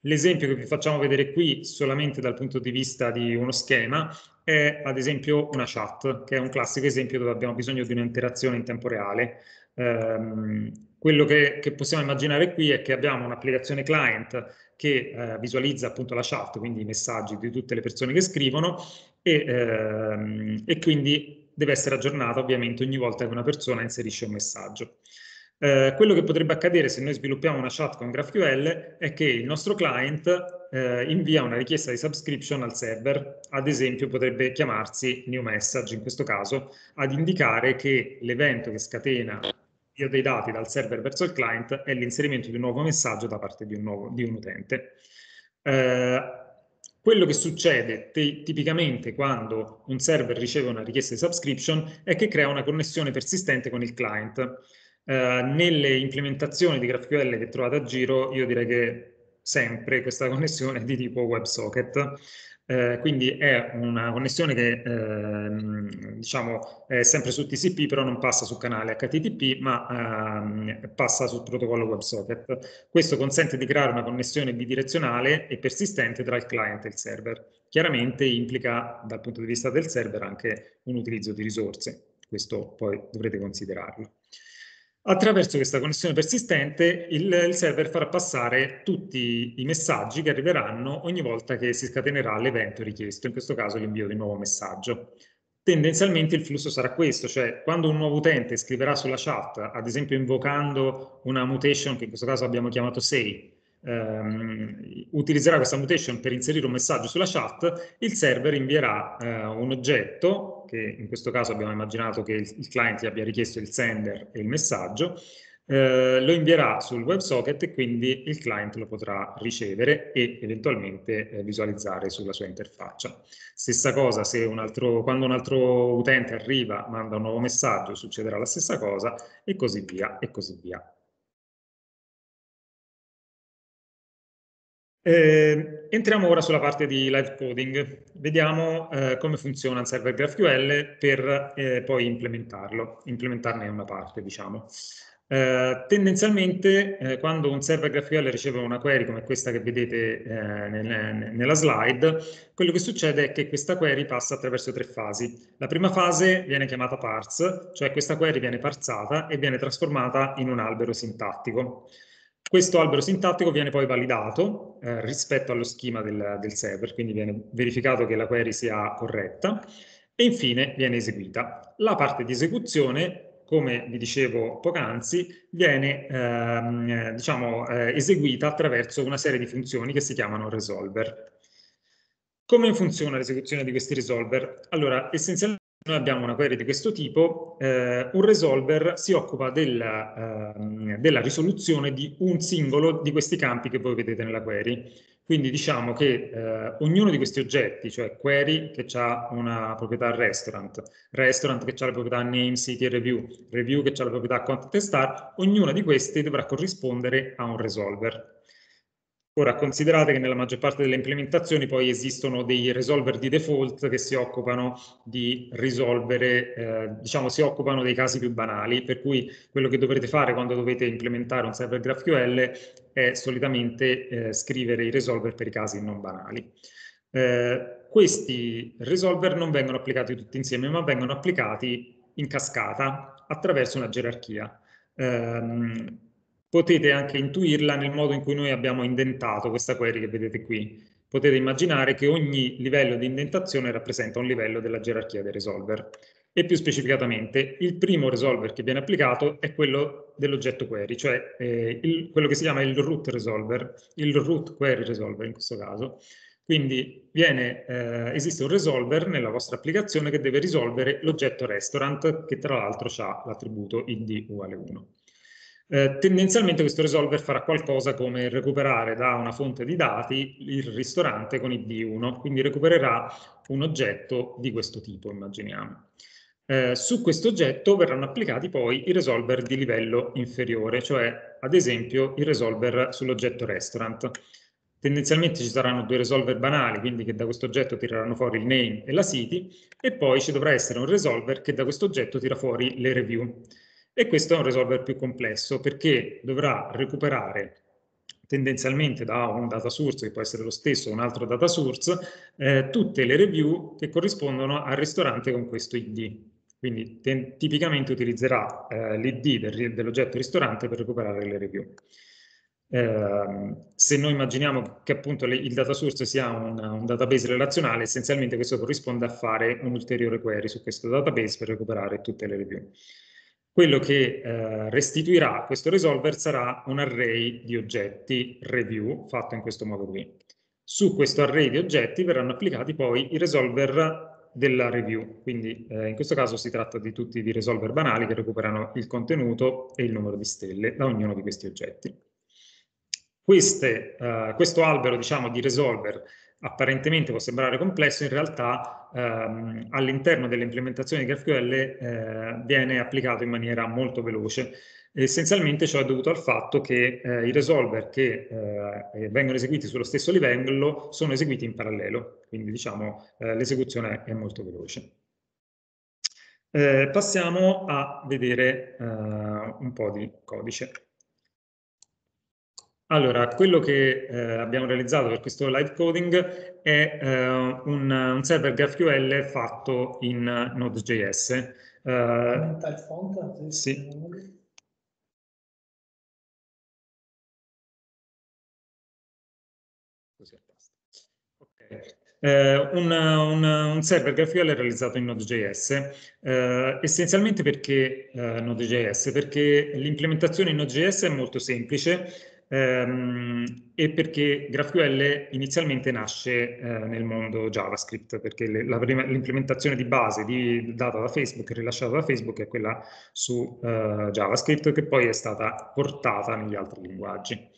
B: L'esempio che vi facciamo vedere qui, solamente dal punto di vista di uno schema, è ad esempio una chat, che è un classico esempio dove abbiamo bisogno di un'interazione in tempo reale. Um, quello che, che, possiamo immaginare qui è che abbiamo un'applicazione client che eh, visualizza appunto la chat, quindi i messaggi di tutte le persone che scrivono e, ehm, e quindi deve essere aggiornata ovviamente ogni volta che una persona inserisce un messaggio. Eh, quello che potrebbe accadere se noi sviluppiamo una chat con GraphQL è che il nostro client eh, invia una richiesta di subscription al server, ad esempio potrebbe chiamarsi new message in questo caso, ad indicare che l'evento che scatena invio dei dati dal server verso il client è l'inserimento di un nuovo messaggio da parte di un, nuovo, di un utente. Eh, quello che succede tipicamente quando un server riceve una richiesta di subscription è che crea una connessione persistente con il client. Eh, nelle implementazioni di GraphQL che trovate a giro, io direi che sempre questa connessione è di tipo WebSocket. Eh, quindi è una connessione che eh, diciamo è sempre su TCP però non passa su canale HTTP ma eh, passa sul protocollo WebSocket. Questo consente di creare una connessione bidirezionale e persistente tra il client e il server. Chiaramente implica dal punto di vista del server anche un utilizzo di risorse, questo poi dovrete considerarlo. Attraverso questa connessione persistente il, il, server farà passare tutti i messaggi che arriveranno ogni volta che si scatenerà l'evento richiesto, in questo caso l'invio di un nuovo messaggio. Tendenzialmente il flusso sarà questo, cioè quando un nuovo utente scriverà sulla chat, ad esempio invocando una mutation che in questo caso abbiamo chiamato say, ehm, utilizzerà questa mutation per inserire un messaggio sulla chat, il server invierà eh, un oggetto, che in questo caso abbiamo immaginato che il, il client gli abbia richiesto il sender e il messaggio, eh, lo invierà sul WebSocket e quindi il client lo potrà ricevere e eventualmente eh, visualizzare sulla sua interfaccia. Stessa cosa se un altro, quando un altro utente arriva, manda un nuovo messaggio, succederà la stessa cosa e così via e così via. Eh, entriamo ora sulla parte di live coding. Vediamo eh, come funziona il server GraphQL per eh, poi implementarlo, implementarne una parte, diciamo. Eh, tendenzialmente, eh, quando un server GraphQL riceve una query come questa che vedete eh, nel, nella slide, quello che succede è che questa query passa attraverso tre fasi. La prima fase viene chiamata parse, cioè questa query viene parsata e viene trasformata in un albero sintattico. Questo albero sintattico viene poi validato eh, rispetto allo schema del, del, server, quindi viene verificato che la query sia corretta e infine viene eseguita. La parte di esecuzione come vi dicevo poc'anzi, viene ehm, diciamo, eh, eseguita attraverso una serie di funzioni che si chiamano resolver. Come funziona l'esecuzione di questi resolver? Allora, essenzialmente noi abbiamo una query di questo tipo, eh, un resolver si occupa della, eh, della, risoluzione di un singolo di questi campi che voi vedete nella query. Quindi diciamo che eh, ognuno di questi oggetti, cioè query che ha una proprietà restaurant, restaurant che ha la proprietà name, city review, review che ha la proprietà content star, ognuna di questi dovrà corrispondere a un resolver. Ora, considerate che nella maggior parte delle implementazioni poi esistono dei resolver di default che si occupano di risolvere, eh, diciamo, si occupano dei casi più banali, per cui quello che dovrete fare quando dovete implementare un server GraphQL è solitamente eh, scrivere i resolver per i casi non banali. Eh, questi resolver non vengono applicati tutti insieme, ma vengono applicati in cascata attraverso una gerarchia. Um, potete anche intuirla nel modo in cui noi abbiamo indentato questa query che vedete qui. Potete immaginare che ogni livello di indentazione rappresenta un livello della gerarchia dei resolver. E più specificatamente, il primo resolver che viene applicato è quello dell'oggetto query, cioè eh, il, quello che si chiama il root resolver, il root query resolver in questo caso. Quindi viene, eh, esiste un resolver nella vostra applicazione che deve risolvere l'oggetto restaurant, che tra l'altro ha l'attributo id uguale 1. Eh, tendenzialmente questo resolver farà qualcosa come recuperare da una fonte di dati il ristorante con id1, quindi recupererà un oggetto di questo tipo, immaginiamo. Eh, su questo oggetto verranno applicati poi i resolver di livello inferiore, cioè ad esempio il resolver sull'oggetto restaurant. Tendenzialmente ci saranno due resolver banali, quindi che da questo oggetto tireranno fuori il name e la city, e poi ci dovrà essere un resolver che da questo oggetto tira fuori le review. E questo è un resolver più complesso perché dovrà recuperare tendenzialmente da un data source, che può essere lo stesso o un altro data source, eh, tutte le review che corrispondono al ristorante con questo ID. Quindi tipicamente utilizzerà eh, l'ID del, dell'oggetto ristorante per recuperare le review. Eh, se noi immaginiamo che appunto le, il data source sia un, un, database relazionale, essenzialmente questo corrisponde a fare un'ulteriore query su questo database per recuperare tutte le review. Quello che eh, restituirà questo resolver sarà un array di oggetti review fatto in questo modo qui. Su questo array di oggetti verranno applicati poi i resolver della review, quindi eh, in questo caso si tratta di tutti i resolver banali che recuperano il contenuto e il numero di stelle da ognuno di questi oggetti. Queste, eh, questo albero diciamo, di resolver apparentemente può sembrare complesso, in realtà ehm, all'interno dell'implementazione di GraphQL eh, viene applicato in maniera molto veloce. Essenzialmente ciò è dovuto al fatto che eh, i resolver che eh, vengono eseguiti sullo stesso livello sono eseguiti in parallelo, quindi diciamo eh, l'esecuzione è molto veloce. Eh, passiamo a vedere eh, un po' di codice. Allora, quello che eh, abbiamo realizzato per questo live coding è eh, un, un, server GraphQL fatto in Node.js. Il font? Sì. Okay. Eh, un, un, un, server GraphQL realizzato in Node.js, eh, essenzialmente perché eh, Node.js? Perché l'implementazione in Node.js è molto semplice, ehm, e perché GraphQL inizialmente nasce eh, nel mondo JavaScript, perché l'implementazione di base di, data da Facebook, rilasciata da Facebook, è quella su eh, JavaScript, che poi è stata portata negli altri linguaggi.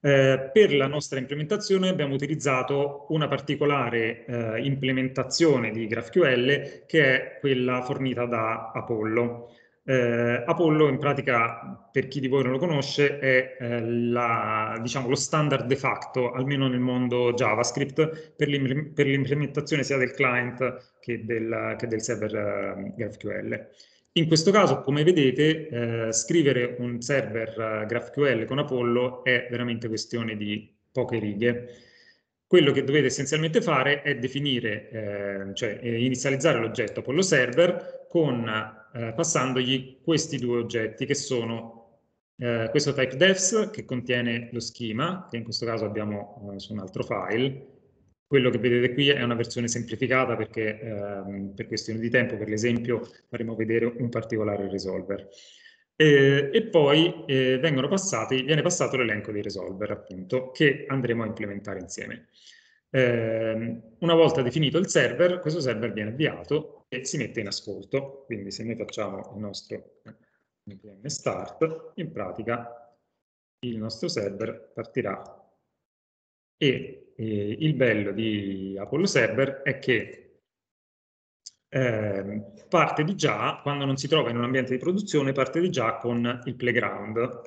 B: Eh, per la nostra implementazione abbiamo utilizzato una particolare eh, implementazione di GraphQL che è quella fornita da Apollo. Eh, Apollo in pratica, per chi di voi non lo conosce, è eh, la, diciamo, lo standard de facto, almeno nel mondo JavaScript, per l'implementazione sia del client che del, che del server eh, GraphQL. In questo caso, come vedete, eh, scrivere un server eh, GraphQL con Apollo è veramente questione di poche righe. Quello che dovete essenzialmente fare è definire, eh, cioè inizializzare l'oggetto Apollo Server con eh, passandogli questi due oggetti che sono eh, questo type defs che contiene lo schema, che in questo caso abbiamo eh, su un altro file, quello che vedete qui è una versione semplificata perché ehm, per questione di tempo, per l'esempio, faremo vedere un particolare resolver. Eh, e poi eh, passati, viene passato l'elenco dei resolver, appunto, che andremo a implementare insieme. Eh, una volta definito il server, questo server viene avviato e si mette in ascolto. Quindi se noi facciamo il nostro npm start, in pratica il nostro server partirà. E eh, il bello di Apollo Server è che eh, parte di già, quando non si trova in un ambiente di produzione, parte di già con il playground.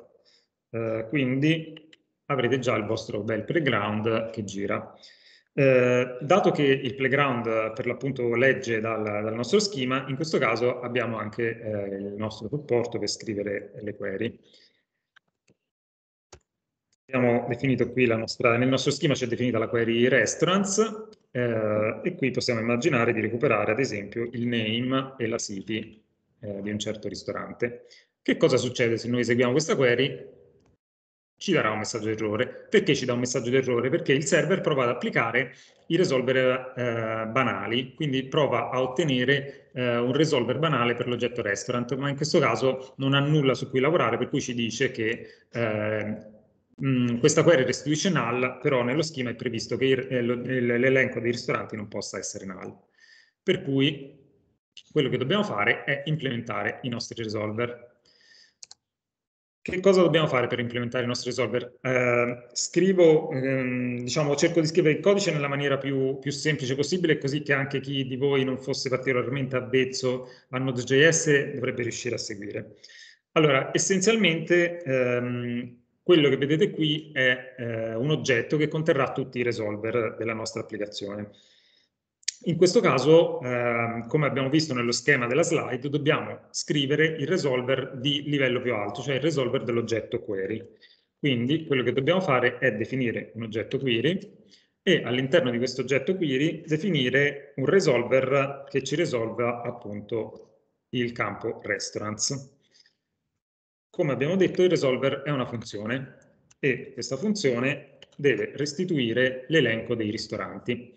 B: Eh, quindi avrete già il vostro bel playground che gira. Eh, dato che il playground per l'appunto legge dal, dal, nostro schema, in questo caso abbiamo anche eh, il nostro supporto per scrivere le query. Abbiamo definito qui la nostra, nel nostro schema c'è definita la query restaurants eh, e qui possiamo immaginare di recuperare ad esempio il name e la city eh, di un certo ristorante. Che cosa succede se noi eseguiamo questa query? Ci darà un messaggio d'errore. Perché ci dà un messaggio d'errore? Perché il server prova ad applicare i resolver eh, banali, quindi prova a ottenere eh, un resolver banale per l'oggetto restaurant, ma in questo caso non ha nulla su cui lavorare, per cui ci dice che eh, Mm, questa query restituisce null, però nello schema è previsto che eh, l'elenco dei ristoranti non possa essere null. Per cui quello che dobbiamo fare è implementare i nostri resolver. Che cosa dobbiamo fare per implementare i nostri resolver? Eh, scrivo, ehm, diciamo, cerco di scrivere il codice nella maniera più, più, semplice possibile, così che anche chi di voi non fosse particolarmente avvezzo a Node.js dovrebbe riuscire a seguire. Allora, essenzialmente ehm, quello che vedete qui è eh, un oggetto che conterrà tutti i resolver della nostra applicazione. In questo caso, eh, come abbiamo visto nello schema della slide, dobbiamo scrivere il resolver di livello più alto, cioè il resolver dell'oggetto query. Quindi quello che dobbiamo fare è definire un oggetto query e all'interno di questo oggetto query definire un resolver che ci risolva appunto il campo restaurants. Come abbiamo detto, il resolver è una funzione e questa funzione deve restituire l'elenco dei ristoranti.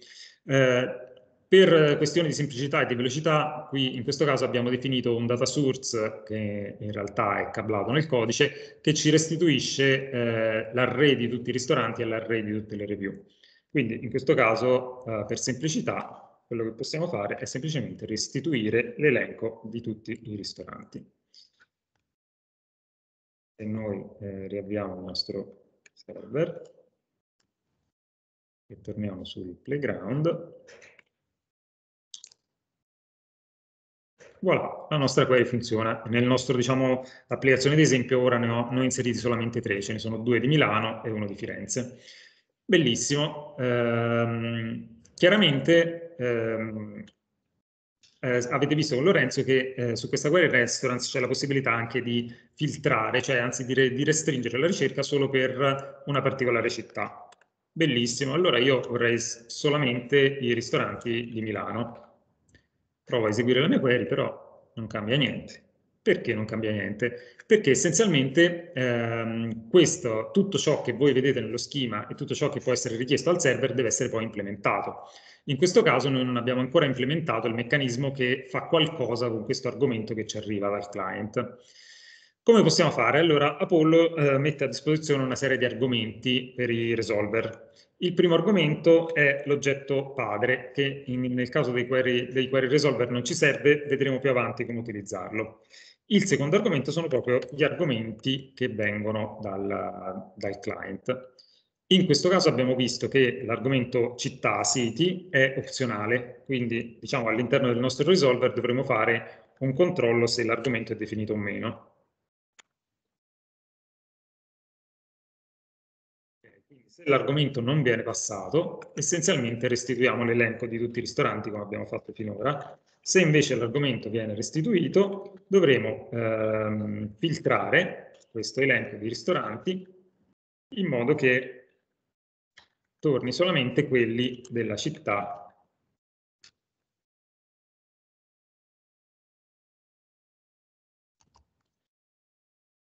B: Eh, per questioni di semplicità e di velocità, qui in questo caso abbiamo definito un data source che in realtà è cablato nel codice, che ci restituisce eh, l'array di tutti i ristoranti e l'array di tutte le review. Quindi in questo caso, eh, per semplicità, quello che possiamo fare è semplicemente restituire l'elenco di tutti i ristoranti e noi eh, riavviamo il nostro server e torniamo sul playground. Voilà, la nostra query funziona. Nel nostro, diciamo, applicazione di esempio ora ne ho, ne ho inseriti solamente tre, ce ne sono due di Milano e uno di Firenze. Bellissimo. Ehm, chiaramente ehm, eh, avete visto con Lorenzo che eh, su questa query restaurants c'è la possibilità anche di filtrare, cioè anzi di, re, di, restringere la ricerca solo per una particolare città. Bellissimo, allora io vorrei solamente i ristoranti di Milano. Provo a eseguire la mia query, però non cambia niente. Perché non cambia niente? Perché essenzialmente ehm, questo, tutto ciò che voi vedete nello schema e tutto ciò che può essere richiesto al server deve essere poi implementato. In questo caso noi non abbiamo ancora implementato il meccanismo che fa qualcosa con questo argomento che ci arriva dal client. Come possiamo fare? Allora, Apollo eh, mette a disposizione una serie di argomenti per i resolver. Il primo argomento è l'oggetto padre, che in, nel caso dei query, dei query resolver non ci serve, vedremo più avanti come utilizzarlo. Il secondo argomento sono proprio gli argomenti che vengono dal, dal client. In questo caso abbiamo visto che l'argomento città, city, è opzionale, quindi diciamo all'interno del nostro resolver dovremo fare un controllo se l'argomento è definito o meno. Se l'argomento non viene passato, essenzialmente restituiamo l'elenco di tutti i ristoranti come abbiamo fatto finora. Se invece l'argomento viene restituito, dovremo ehm, filtrare questo elenco di ristoranti in modo che torni solamente quelli della città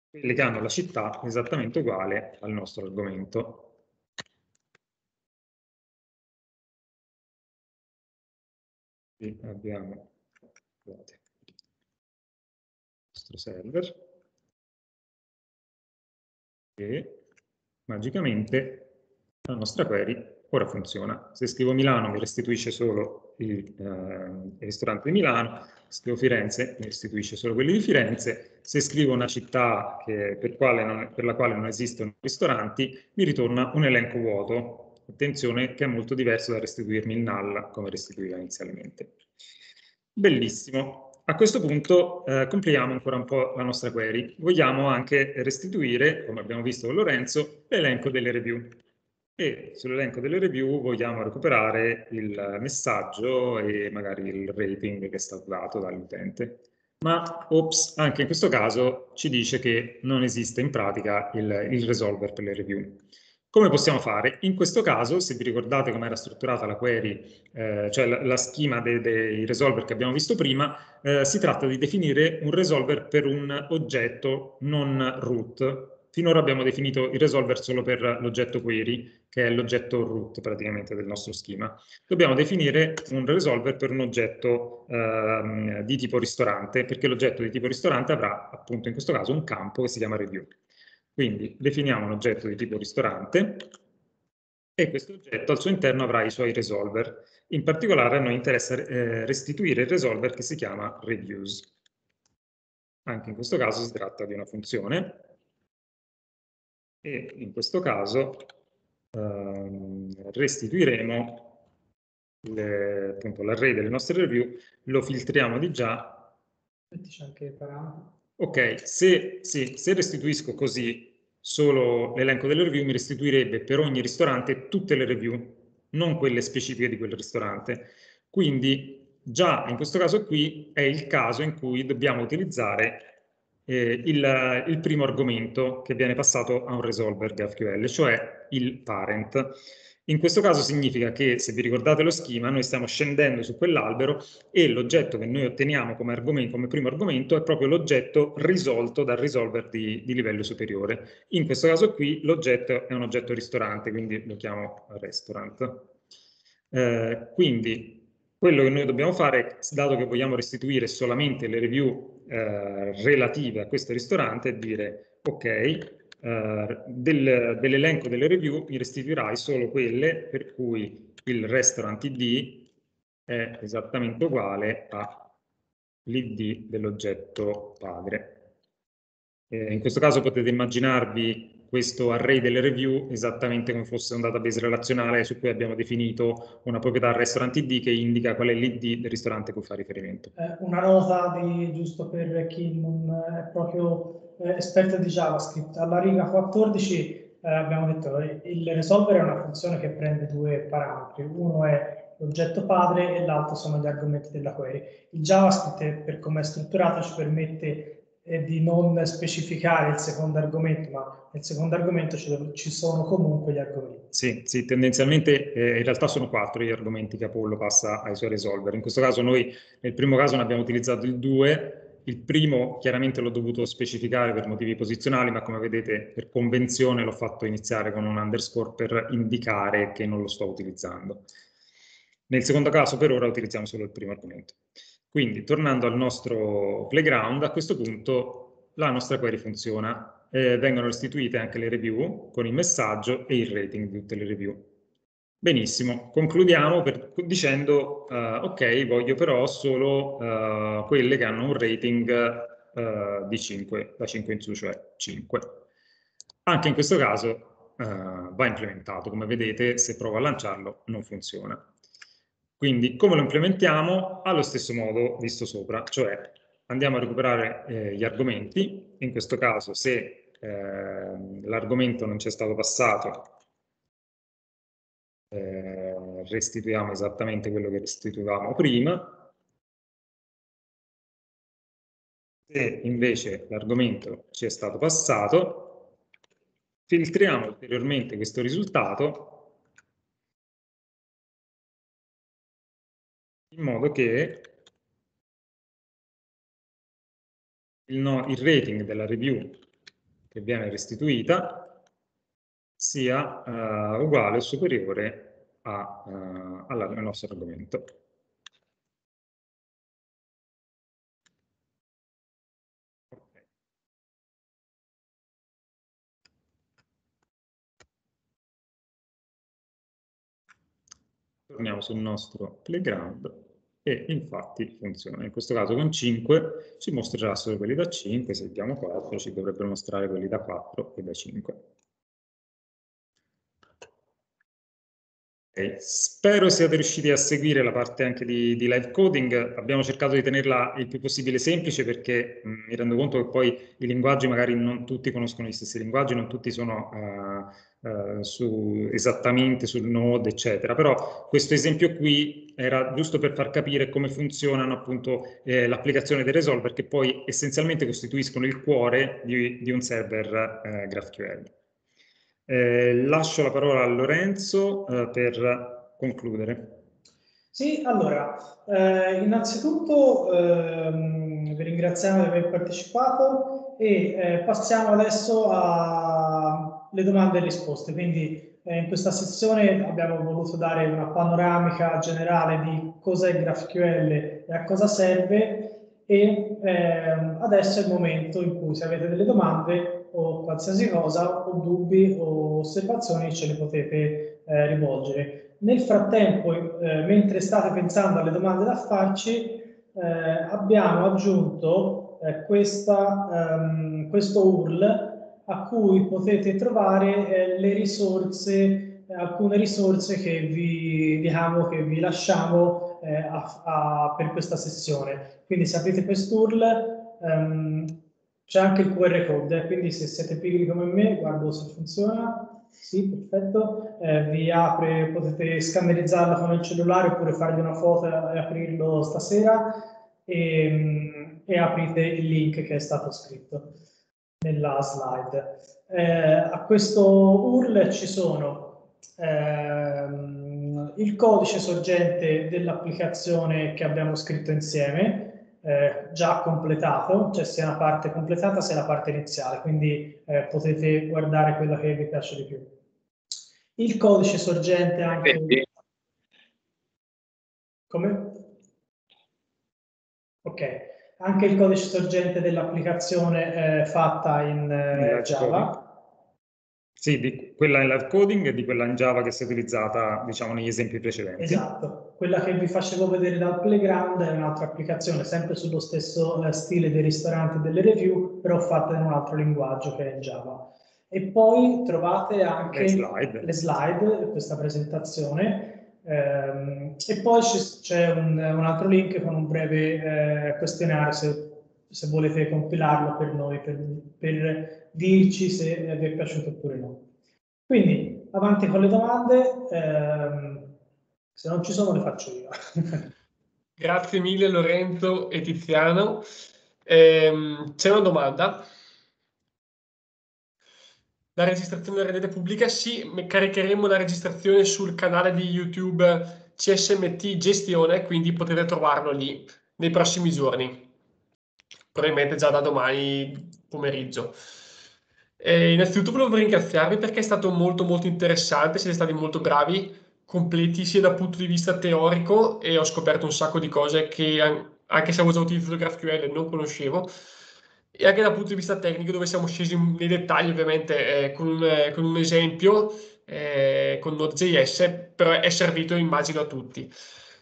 B: quelli che hanno la città esattamente uguale al nostro argomento. Qui abbiamo guardate, il nostro server e magicamente la nostra query ora funziona. Se scrivo Milano mi restituisce solo il, eh, il ristorante di Milano, se scrivo Firenze mi restituisce solo quelli di Firenze, se scrivo una città che, per, non, per la quale non esistono ristoranti mi ritorna un elenco vuoto. Attenzione che è molto diverso da restituirmi il null come restituiva inizialmente. Bellissimo. A questo punto eh, compliamo ancora un po' la nostra query. Vogliamo anche restituire, come abbiamo visto con Lorenzo, l'elenco delle review e sull'elenco delle review vogliamo recuperare il messaggio e magari il rating che è stato dato dall'utente. Ma, ops, anche in questo caso ci dice che non esiste in pratica il, il resolver per le review. Come possiamo fare? In questo caso, se vi ricordate come era strutturata la query, eh, cioè la, la schema dei, dei, resolver che abbiamo visto prima, eh, si tratta di definire un resolver per un oggetto non root, Finora abbiamo definito il resolver solo per l'oggetto query, che è l'oggetto root praticamente del nostro schema. Dobbiamo definire un resolver per un oggetto ehm, di tipo ristorante, perché l'oggetto di tipo ristorante avrà appunto in questo caso un campo che si chiama review. Quindi definiamo un oggetto di tipo ristorante e questo oggetto al suo interno avrà i suoi resolver. In particolare a noi interessa eh, restituire il resolver che si chiama reviews. Anche in questo caso si tratta di una funzione e in questo caso ehm, restituiremo l'array delle nostre review, lo filtriamo di già. Ok, se, sì, se restituisco così solo l'elenco delle review, mi restituirebbe per ogni ristorante tutte le review, non quelle specifiche di quel ristorante. Quindi già in questo caso qui è il caso in cui dobbiamo utilizzare eh, il, il, primo argomento che viene passato a un resolver GraphQL, cioè il parent. In questo caso significa che, se vi ricordate lo schema, noi stiamo scendendo su quell'albero e l'oggetto che noi otteniamo come, come, primo argomento è proprio l'oggetto risolto dal resolver di, di livello superiore. In questo caso qui l'oggetto è un oggetto ristorante, quindi lo chiamo restaurant. Eh, quindi quello che noi dobbiamo fare, dato che vogliamo restituire solamente le review eh, relative a questo ristorante e dire ok, eh, del, dell'elenco delle review mi restituirai solo quelle per cui il restaurant ID è esattamente uguale all'id dell'oggetto padre. Eh, in questo caso potete immaginarvi questo array delle review esattamente come fosse un database relazionale su cui abbiamo definito una proprietà restaurant ID che indica qual è l'ID del ristorante a cui fa riferimento.
C: Eh, una nota di, giusto per chi non è proprio eh, esperto di JavaScript. Alla riga 14 eh, abbiamo detto che il resolver è una funzione che prende due parametri. Uno è l'oggetto padre e l'altro sono gli argomenti della query. Il JavaScript, per come è strutturato, ci permette e di non specificare il secondo argomento, ma nel secondo argomento ci, sono comunque gli argomenti.
B: Sì, sì tendenzialmente eh, in realtà sono quattro gli argomenti che Apollo passa ai suoi resolver. In questo caso noi nel primo caso ne abbiamo utilizzato il 2, il primo chiaramente l'ho dovuto specificare per motivi posizionali, ma come vedete per convenzione l'ho fatto iniziare con un underscore per indicare che non lo sto utilizzando. Nel secondo caso per ora utilizziamo solo il primo argomento. Quindi, tornando al nostro playground, a questo punto la nostra query funziona. Eh, vengono restituite anche le review con il messaggio e il rating di tutte le review. Benissimo, concludiamo per, dicendo, uh, ok, voglio però solo uh, quelle che hanno un rating uh, di 5, da 5 in su, cioè 5. Anche in questo caso va implementato, come vedete se provo a lanciarlo non funziona. Quindi come lo implementiamo? Allo stesso modo visto sopra, cioè andiamo a recuperare eh, gli argomenti, in questo caso se eh, l'argomento non ci è stato passato eh, restituiamo esattamente quello che restituivamo prima, se invece l'argomento ci è stato passato filtriamo ulteriormente questo risultato in modo che il, no, il rating della review che viene restituita sia uh, uguale o superiore a, uh, alla, al nostro argomento. Torniamo sul nostro playground e infatti funziona. In questo caso con 5 ci mostrerà solo quelli da 5, se diamo 4 ci dovrebbero mostrare quelli da 4 e da 5. Spero siate riusciti a seguire la parte anche di, di, live coding. Abbiamo cercato di tenerla il più possibile semplice perché mh, mi rendo conto che poi i linguaggi magari non tutti conoscono gli stessi linguaggi, non tutti sono uh, uh, su, esattamente sul node, eccetera. Però questo esempio qui era giusto per far capire come funzionano appunto eh, l'applicazione dei resolver che poi essenzialmente costituiscono il cuore di, di un server eh, GraphQL. Eh, lascio la parola a Lorenzo eh, per concludere.
C: Sì, allora, eh, innanzitutto ehm, vi ringraziamo di aver partecipato e eh, passiamo adesso alle domande e risposte. Quindi eh, in questa sessione abbiamo voluto dare una panoramica generale di cos'è GraphQL e a cosa serve e ehm, adesso è il momento in cui se avete delle domande o qualsiasi cosa o dubbi o osservazioni ce le potete eh, rivolgere. Nel frattempo, eh, mentre state pensando alle domande da farci, eh, abbiamo aggiunto eh, questa, um, questo URL a cui potete trovare eh, le risorse, alcune risorse che vi, diciamo, che vi lasciamo eh, a, a, per questa sessione. Quindi se aprite quest'URL um, c'è anche il QR code, quindi se siete pigri come me, guardo se funziona. Sì, perfetto. Eh, vi apre, potete scannerizzarlo con il cellulare oppure fargli una foto e aprirlo stasera e, e aprite il link che è stato scritto nella slide. Eh, a questo URL ci sono ehm, il codice sorgente dell'applicazione che abbiamo scritto insieme, eh, già completato, cioè sia la parte completata sia la parte iniziale, quindi eh, potete guardare quella che vi piace di più. Il codice sorgente anche... Come? Ok, anche il codice sorgente dell'applicazione eh, fatta in eh, Java.
B: Sì, di quella in live coding e di quella in Java che si è utilizzata, diciamo, negli esempi precedenti.
C: Esatto. Quella che vi facevo vedere dal playground è un'altra applicazione, sempre sullo stesso eh, stile dei ristoranti e delle review, però fatta in un altro linguaggio che è Java. E poi trovate anche le slide, le slide questa presentazione, ehm, e poi c'è un, un, altro link con un breve eh, questionario se, se, volete compilarlo per noi, per, per dirci se vi è piaciuto oppure no. Quindi, avanti con le domande. Ehm, se non ci sono le faccio io.
A: Grazie mille Lorenzo e Tiziano. Ehm, c'è una domanda. La registrazione della rete pubblica? Sì, caricheremo la registrazione sul canale di YouTube CSMT Gestione, quindi potete trovarlo lì nei prossimi giorni. Probabilmente già da domani pomeriggio. E innanzitutto volevo ringraziarvi perché è stato molto molto interessante, siete stati molto bravi completi sia dal punto di vista teorico e ho scoperto un sacco di cose che anche se avevo già utilizzato GraphQL non conoscevo. E anche dal punto di vista tecnico dove siamo scesi nei dettagli ovviamente eh, con, un, eh, con, un, esempio eh, con Node.js però è servito immagino a tutti.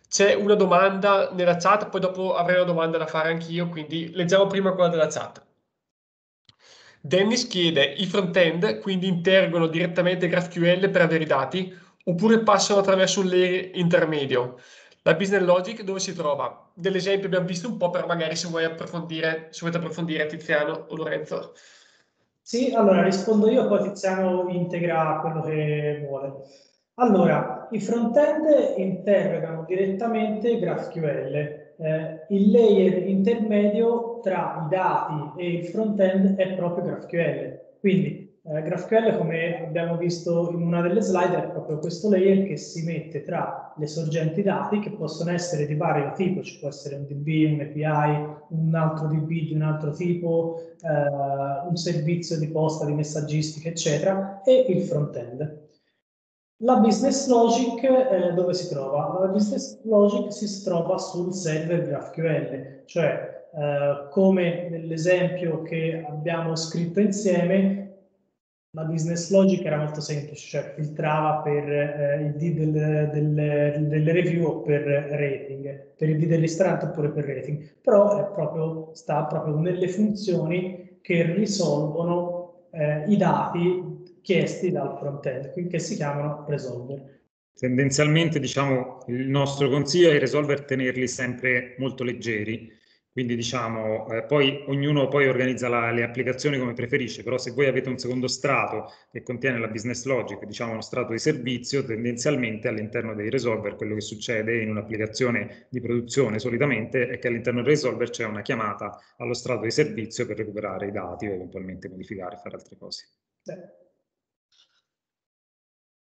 A: C'è una domanda nella chat poi dopo avrei una domanda da fare anch'io quindi leggiamo prima quella della chat. Dennis chiede i front-end quindi interrogono direttamente GraphQL per avere i dati oppure passano attraverso un layer intermedio. La business logic dove si trova? Dell'esempio abbiamo visto un po', però magari se vuoi approfondire, se volete approfondire Tiziano o Lorenzo.
C: Sì, allora rispondo io, poi Tiziano integra quello che vuole. Allora, i front-end interrogano direttamente GraphQL. Eh, il layer intermedio tra i dati e il front-end è proprio GraphQL. Quindi eh, GraphQL, come abbiamo visto in una delle slide, è proprio questo layer che si mette tra le sorgenti dati che possono essere di vario tipo, ci può essere un DB, un API, un altro DB di un altro tipo, eh, un servizio di posta, di messaggistica, eccetera, e il front-end. La business logic eh, dove si trova? La business logic si trova sul server GraphQL, cioè eh, come nell'esempio che abbiamo scritto insieme, la business logic era molto semplice, cioè filtrava per eh, il D del, del, delle review o per rating, per il D del ristorante oppure per rating, però proprio, sta proprio nelle funzioni che risolvono eh, i dati chiesti dal front-end, che si chiamano resolver.
B: Tendenzialmente, diciamo, il nostro consiglio è resolver tenerli sempre molto leggeri, quindi diciamo, eh, poi ognuno poi organizza la, le applicazioni come preferisce, però se voi avete un secondo strato che contiene la business logic, diciamo uno strato di servizio, tendenzialmente all'interno dei resolver quello che succede in un'applicazione di produzione solitamente è che all'interno del resolver c'è una chiamata allo strato di servizio per recuperare i dati o eventualmente modificare e fare altre cose.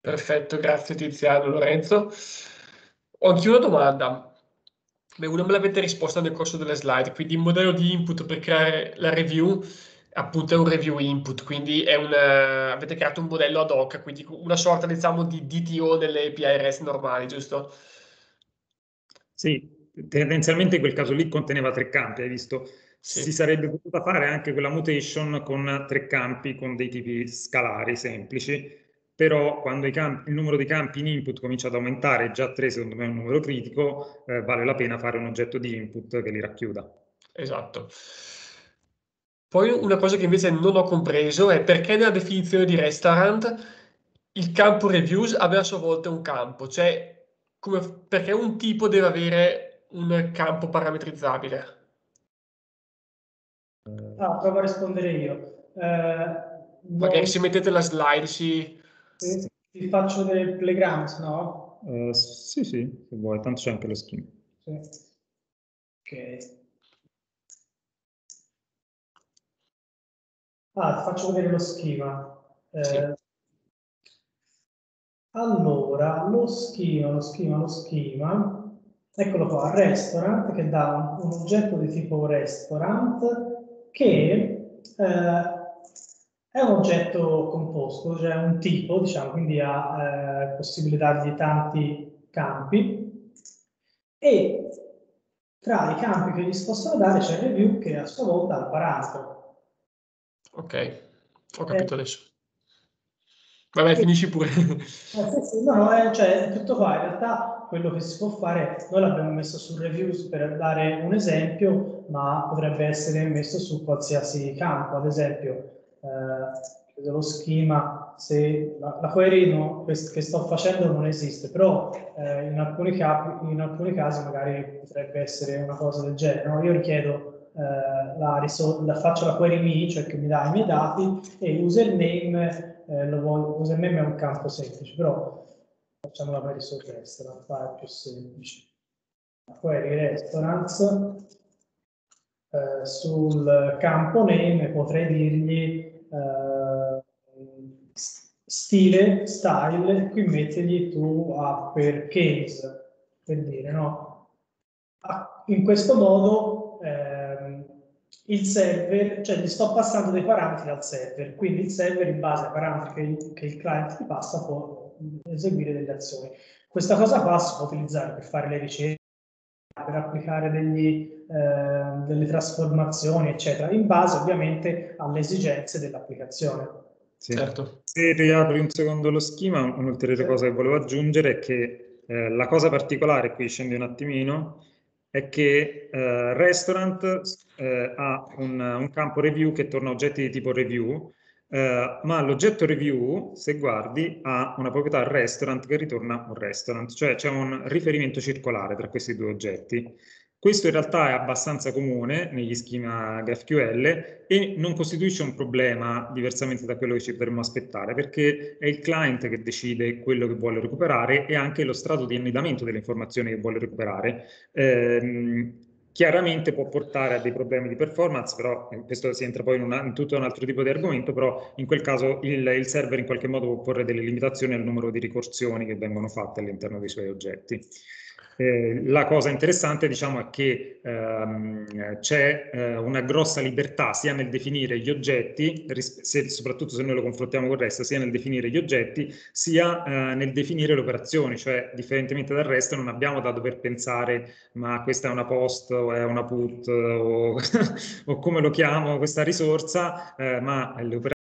A: Perfetto, grazie Tiziano, Lorenzo. Ho anche una domanda. Beh, una me l'avete risposta nel corso delle slide, quindi il modello di input per creare la review appunto è un review input, quindi un, avete creato un modello ad hoc, quindi una sorta diciamo di DTO delle API REST normali, giusto?
B: Sì, tendenzialmente in quel caso lì conteneva tre campi, hai visto? Sì. Si sarebbe potuta fare anche quella mutation con tre campi con dei tipi scalari semplici, però quando campi, il numero di campi in input comincia ad aumentare, già 3 secondo me è un numero critico, eh, vale la pena fare un oggetto di input che li racchiuda.
A: Esatto. Poi una cosa che invece non ho compreso è perché nella definizione di restaurant il campo reviews aveva a sua volta un campo, cioè come, perché un tipo deve avere un campo parametrizzabile?
C: Ah, provo a rispondere io. Eh,
A: Magari se mettete la slide si
C: sì. Ti faccio del playgrounds, no?
B: Uh, sì, sì, se vuoi, tanto c'è anche lo schema.
C: Sì. Ok. Ah, faccio vedere lo schema. Eh, sì. Allora, lo schema, lo schema, lo schema, eccolo qua, restaurant che dà un, un oggetto di tipo restaurant che eh, è un oggetto composto, cioè un tipo, diciamo, quindi ha eh, possibilità di tanti campi e tra i campi che gli si possono dare c'è il review che a sua volta ha il parametro.
A: Ok, ho capito eh, adesso. Vabbè, finisci pure. Eh,
C: sì, no, no, eh, cioè, tutto qua. In realtà quello che si può fare, noi l'abbiamo messo su reviews per dare un esempio, ma potrebbe essere messo su qualsiasi campo. Ad esempio, eh, dello schema, se la, la query no, che sto facendo non esiste, però eh, in, alcuni capi, in, alcuni casi magari potrebbe essere una cosa del genere. No? Io richiedo, eh, la, la, faccio la query me, cioè che mi dà i miei dati, e username, eh, lo voglio, username è un campo semplice, però facciamo la query sul restaurant, è più semplice. La query restaurants, eh, sul campo name potrei dirgli uh, stile, style, qui mettergli tu a per dire, no? In questo modo ehm, il server, cioè gli sto passando dei parametri al server, quindi il server in base ai parametri che, che il client ti passa può eseguire delle azioni. Questa cosa qua si può utilizzare per fare le ricerche, per applicare degli, eh, delle trasformazioni, eccetera, in base ovviamente alle esigenze dell'applicazione.
B: Sì. Certo. Se riapri un secondo lo schema, un'ulteriore cosa che volevo aggiungere è che eh, la cosa particolare, qui scendi un attimino, è che eh, Restaurant eh, ha un, un, campo review che torna a oggetti di tipo review, Uh, ma l'oggetto review, se guardi, ha una proprietà restaurant che ritorna un restaurant, cioè c'è un riferimento circolare tra questi due oggetti. Questo in realtà è abbastanza comune negli schema GraphQL e non costituisce un problema diversamente da quello che ci potremmo aspettare perché è il client che decide quello che vuole recuperare e anche lo strato di annidamento delle informazioni che vuole recuperare. Ehm, chiaramente può portare a dei problemi di performance, però eh, questo si entra poi in, una, in tutto un altro tipo di argomento, però in quel caso il, il, server in qualche modo può porre delle limitazioni al numero di ricorsioni che vengono fatte all'interno dei suoi oggetti. Eh, la cosa interessante diciamo, è che ehm, c'è eh, una grossa libertà sia nel definire gli oggetti, se, soprattutto se noi lo confrontiamo con il resto, sia nel definire gli oggetti, sia eh, nel definire le operazioni, cioè differentemente dal resto non abbiamo da dover pensare ma questa è una post o è una put o, o come lo chiamo questa risorsa, eh, ma le operazioni